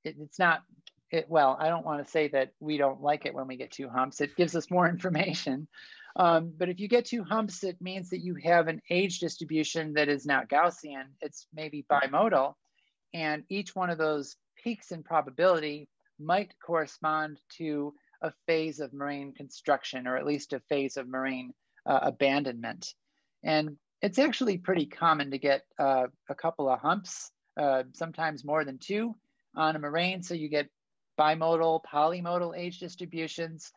it, it's not, it, well, I don't want to say that we don't like it when we get two humps. It gives us more information. Um, but if you get two humps, it means that you have an age distribution that is not Gaussian, it's maybe bimodal. And each one of those peaks in probability might correspond to a phase of moraine construction, or at least a phase of moraine uh, abandonment. And it's actually pretty common to get uh, a couple of humps, uh, sometimes more than two on a moraine. So you get bimodal, polymodal age distributions.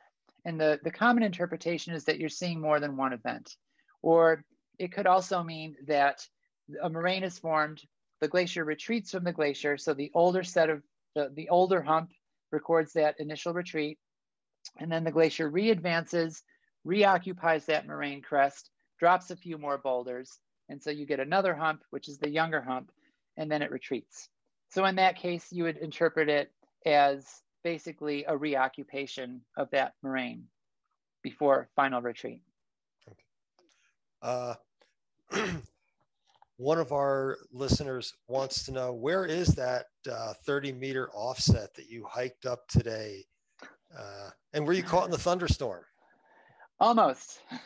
And the, the common interpretation is that you're seeing more than one event. Or it could also mean that a moraine is formed, the glacier retreats from the glacier, so the older set of the, the older hump records that initial retreat. And then the glacier re-advances, reoccupies that moraine crest, drops a few more boulders. And so you get another hump, which is the younger hump, and then it retreats. So in that case, you would interpret it as basically a reoccupation of that moraine before final retreat. Uh, one of our listeners wants to know where is that uh, 30 meter offset that you hiked up today? Uh, and were you caught in the thunderstorm? Almost.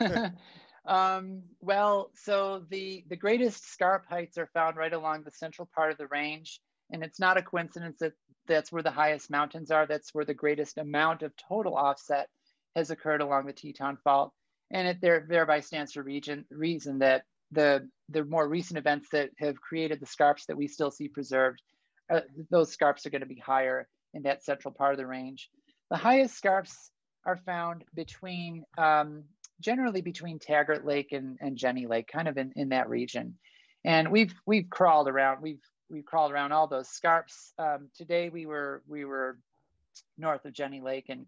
um, well, so the, the greatest scarp heights are found right along the central part of the range. And it's not a coincidence that that's where the highest mountains are. That's where the greatest amount of total offset has occurred along the Teton Fault. And it there, thereby stands to region, reason that the, the more recent events that have created the scarps that we still see preserved, uh, those scarps are going to be higher in that central part of the range. The highest scarps are found between, um, generally between Taggart Lake and, and Jenny Lake, kind of in, in that region. And we've we've crawled around, we've we've crawled around all those scarps. Um, today we were we were north of Jenny Lake, and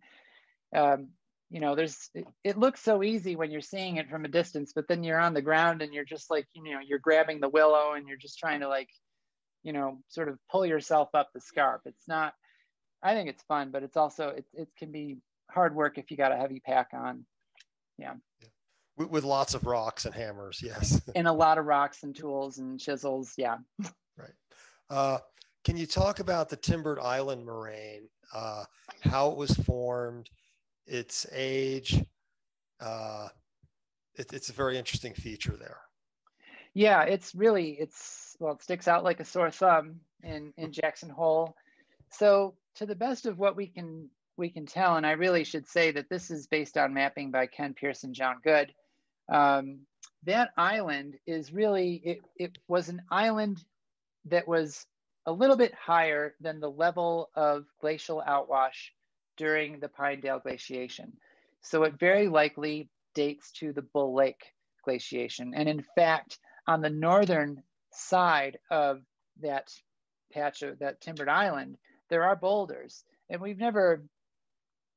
um, you know, there's it, it, looks so easy when you're seeing it from a distance, but then you're on the ground and you're just like, you know, you're grabbing the willow and you're just trying to like, you know, sort of pull yourself up the scarp. It's not. I think it's fun, but it's also it it can be hard work if you got a heavy pack on. Yeah. yeah. With, with lots of rocks and hammers, yes. and a lot of rocks and tools and chisels, yeah. Right. Uh, can you talk about the Timbered Island moraine, uh, how it was formed, its age? Uh, it, it's a very interesting feature there. Yeah, it's really it's well, it sticks out like a sore thumb in in Jackson Hole. So to the best of what we can we can tell, and I really should say that this is based on mapping by Ken Pierce, John Good. Um, that island is really it, it was an island that was a little bit higher than the level of glacial outwash during the Pinedale glaciation. So it very likely dates to the Bull Lake glaciation. And in fact, on the northern side of that patch of that timbered island, there are boulders. And we've never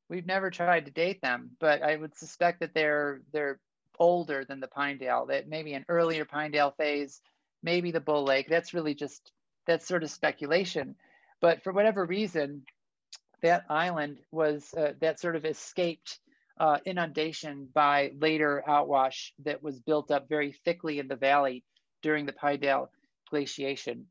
we've never tried to date them, but I would suspect that they're they're older than the Pinedale, that maybe an earlier Pinedale phase, maybe the Bull Lake. That's really just that's sort of speculation. But for whatever reason, that island was uh, that sort of escaped uh, inundation by later outwash that was built up very thickly in the valley during the Pinedale glaciation.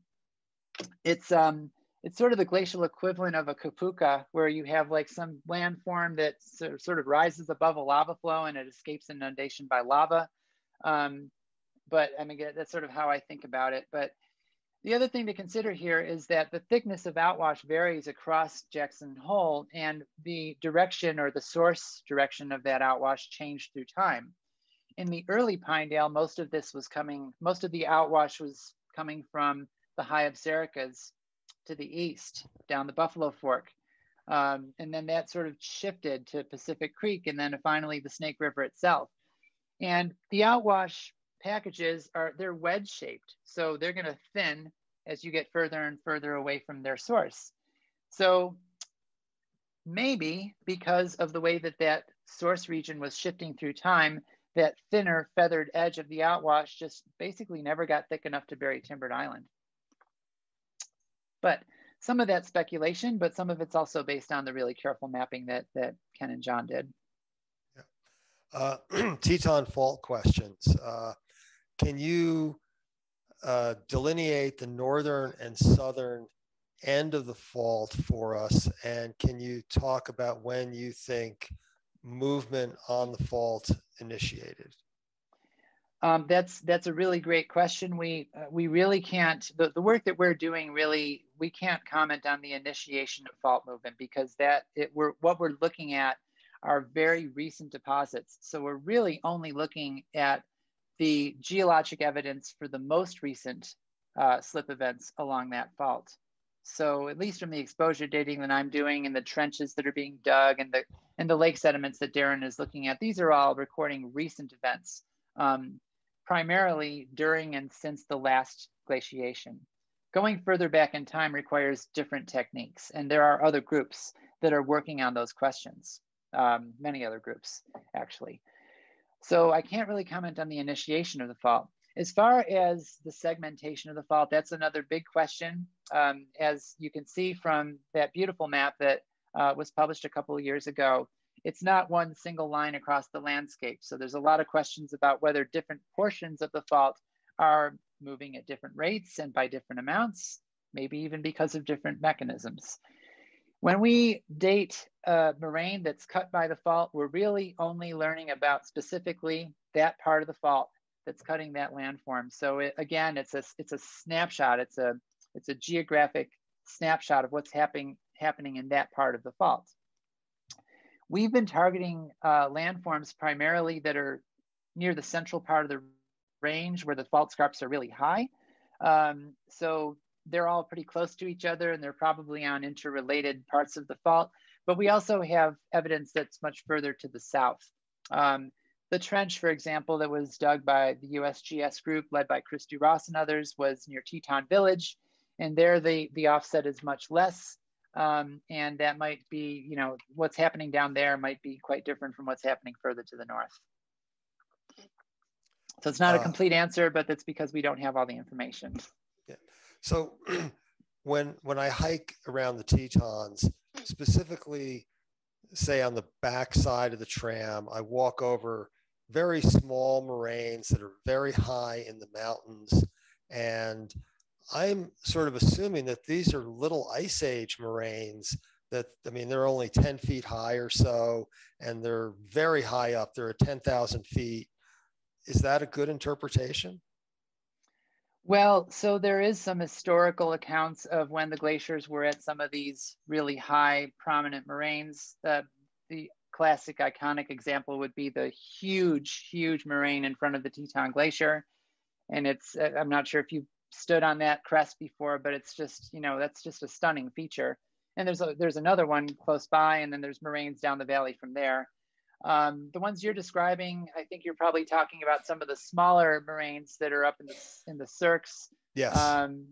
It's um, it's sort of the glacial equivalent of a kipuka, where you have like some landform that sort of rises above a lava flow and it escapes inundation by lava. Um, but I mean, that's sort of how I think about it. But the other thing to consider here is that the thickness of outwash varies across Jackson Hole and the direction or the source direction of that outwash changed through time. In the early Pinedale, most of this was coming, most of the outwash was coming from the high Absarokas to the east, down the Buffalo Fork. Um, and then that sort of shifted to Pacific Creek and then finally the Snake River itself. And the outwash packages are they're wedge shaped so they're going to thin as you get further and further away from their source so maybe because of the way that that source region was shifting through time that thinner feathered edge of the outwash just basically never got thick enough to bury timbered island but some of that speculation but some of it's also based on the really careful mapping that that ken and john did uh, Teton fault questions. Uh, can you uh, delineate the northern and southern end of the fault for us? And can you talk about when you think movement on the fault initiated? Um, that's that's a really great question. We uh, we really can't the, the work that we're doing really we can't comment on the initiation of fault movement because that it we're what we're looking at are very recent deposits. So we're really only looking at the geologic evidence for the most recent uh, slip events along that fault. So at least from the exposure dating that I'm doing and the trenches that are being dug and the and the lake sediments that Darren is looking at, these are all recording recent events, um, primarily during and since the last glaciation. going further back in time requires different techniques. And there are other groups that are working on those questions, um, many other groups, actually. So I can't really comment on the initiation of the fault. As far as the segmentation of the fault, that's another big question. Um, as you can see from that beautiful map that uh, was published a couple of years ago, it's not one single line across the landscape. So there's a lot of questions about whether different portions of the fault are moving at different rates and by different amounts, maybe even because of different mechanisms. When we date a moraine that's cut by the fault, we're really only learning about specifically that part of the fault that's cutting that landform. So it, again, it's a it's a snapshot. It's a it's a geographic snapshot of what's happening happening in that part of the fault. We've been targeting uh, landforms primarily that are near the central part of the range where the fault scarps are really high. Um, so they're all pretty close to each other and they're probably on interrelated parts of the fault. But we also have evidence that's much further to the south. Um, the trench, for example, that was dug by the USGS group led by Chris DuRoss and others was near Teton Village. And there the, the offset is much less. Um, and that might be, you know, what's happening down there might be quite different from what's happening further to the north. So it's not uh, a complete answer, but that's because we don't have all the information. Yeah. So when when I hike around the Tetons, specifically, say on the back side of the tram, I walk over very small moraines that are very high in the mountains. And I'm sort of assuming that these are little ice age moraines that, I mean, they're only 10 feet high or so, and they're very high up. They're at 10,000 feet. Is that a good interpretation? Well, so there is some historical accounts of when the glaciers were at some of these really high prominent moraines. The, the classic iconic example would be the huge, huge moraine in front of the Teton Glacier. And it's, I'm not sure if you stood on that crest before, but it's just, you know, that's just a stunning feature. And there's a, there's another one close by, and then there's moraines down the valley from there. Um, the ones you're describing, I think you're probably talking about some of the smaller moraines that are up in the in the cirques. Yes. Um,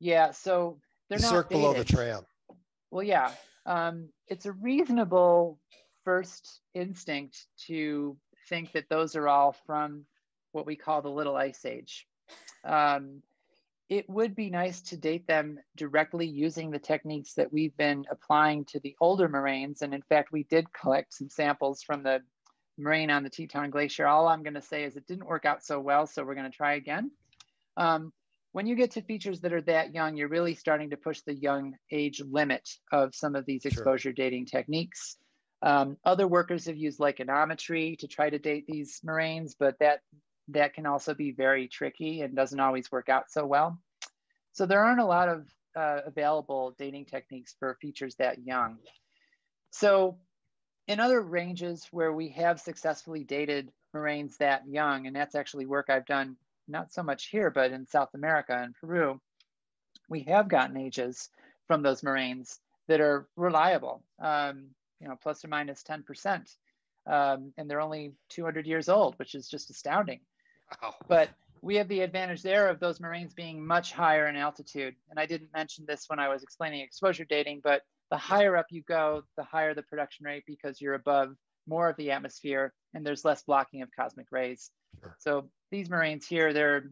yeah. So they're the not cirque below the tram. Well, yeah. Um, it's a reasonable first instinct to think that those are all from what we call the Little Ice Age. Um, it would be nice to date them directly using the techniques that we've been applying to the older moraines. And in fact, we did collect some samples from the moraine on the Teton Glacier. All I'm going to say is it didn't work out so well, so we're going to try again. Um, when you get to features that are that young, you're really starting to push the young age limit of some of these exposure sure. dating techniques. Um, other workers have used lichenometry to try to date these moraines, but that that can also be very tricky and doesn't always work out so well. So there aren't a lot of uh, available dating techniques for features that young. So in other ranges where we have successfully dated moraines that young, and that's actually work I've done not so much here, but in South America and Peru, we have gotten ages from those moraines that are reliable. Um, you know, plus or minus 10%. Um, and they're only 200 years old, which is just astounding. Wow. But we have the advantage there of those moraines being much higher in altitude. And I didn't mention this when I was explaining exposure dating, but the higher up you go, the higher the production rate because you're above more of the atmosphere and there's less blocking of cosmic rays. Sure. So these moraines here, they're,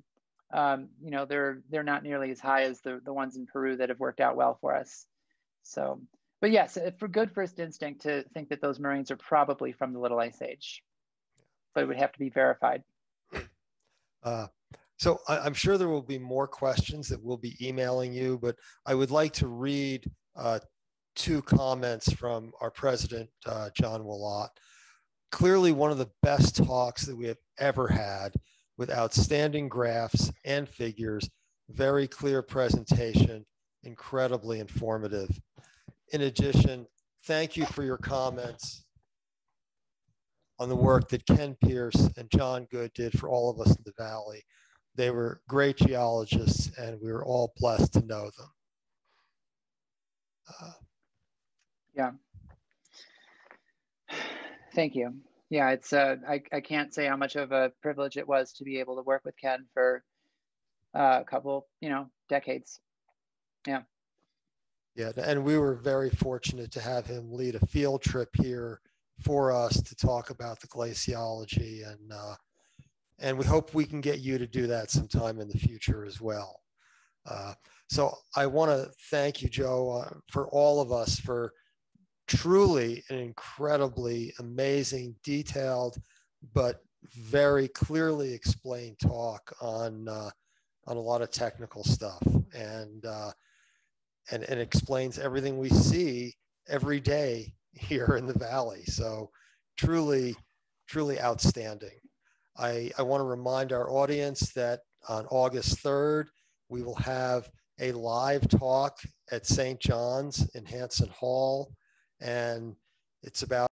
um, you know, they're they're not nearly as high as the the ones in Peru that have worked out well for us. So but yes, it's for good first instinct to think that those moraines are probably from the Little Ice Age, but it would have to be verified. Uh, so I, am sure there will be more questions that we'll be emailing you, but I would like to read uh, two comments from our president, uh, John Willott. Clearly one of the best talks that we have ever had with outstanding graphs and figures, very clear presentation, incredibly informative. In addition, thank you for your comments on the work that Ken Pierce and John Good did for all of us in the Valley. They were great geologists and we were all blessed to know them. Uh, yeah. Thank you. Yeah, it's uh, I, I can't say how much of a privilege it was to be able to work with Ken for uh, a couple, you know, decades. Yeah, Yeah, and we were very fortunate to have him lead a field trip here for us to talk about the glaciology and uh, and we hope we can get you to do that sometime in the future as well. Uh, so I want to thank you, Joe, uh, for all of us for truly an incredibly amazing, detailed, but very clearly explained talk on uh, on a lot of technical stuff, and uh, and and explains everything we see every day here in the valley. So truly, truly outstanding. I, I want to remind our audience that on August 3rd, we will have a live talk at St. John's in Hanson Hall. And it's about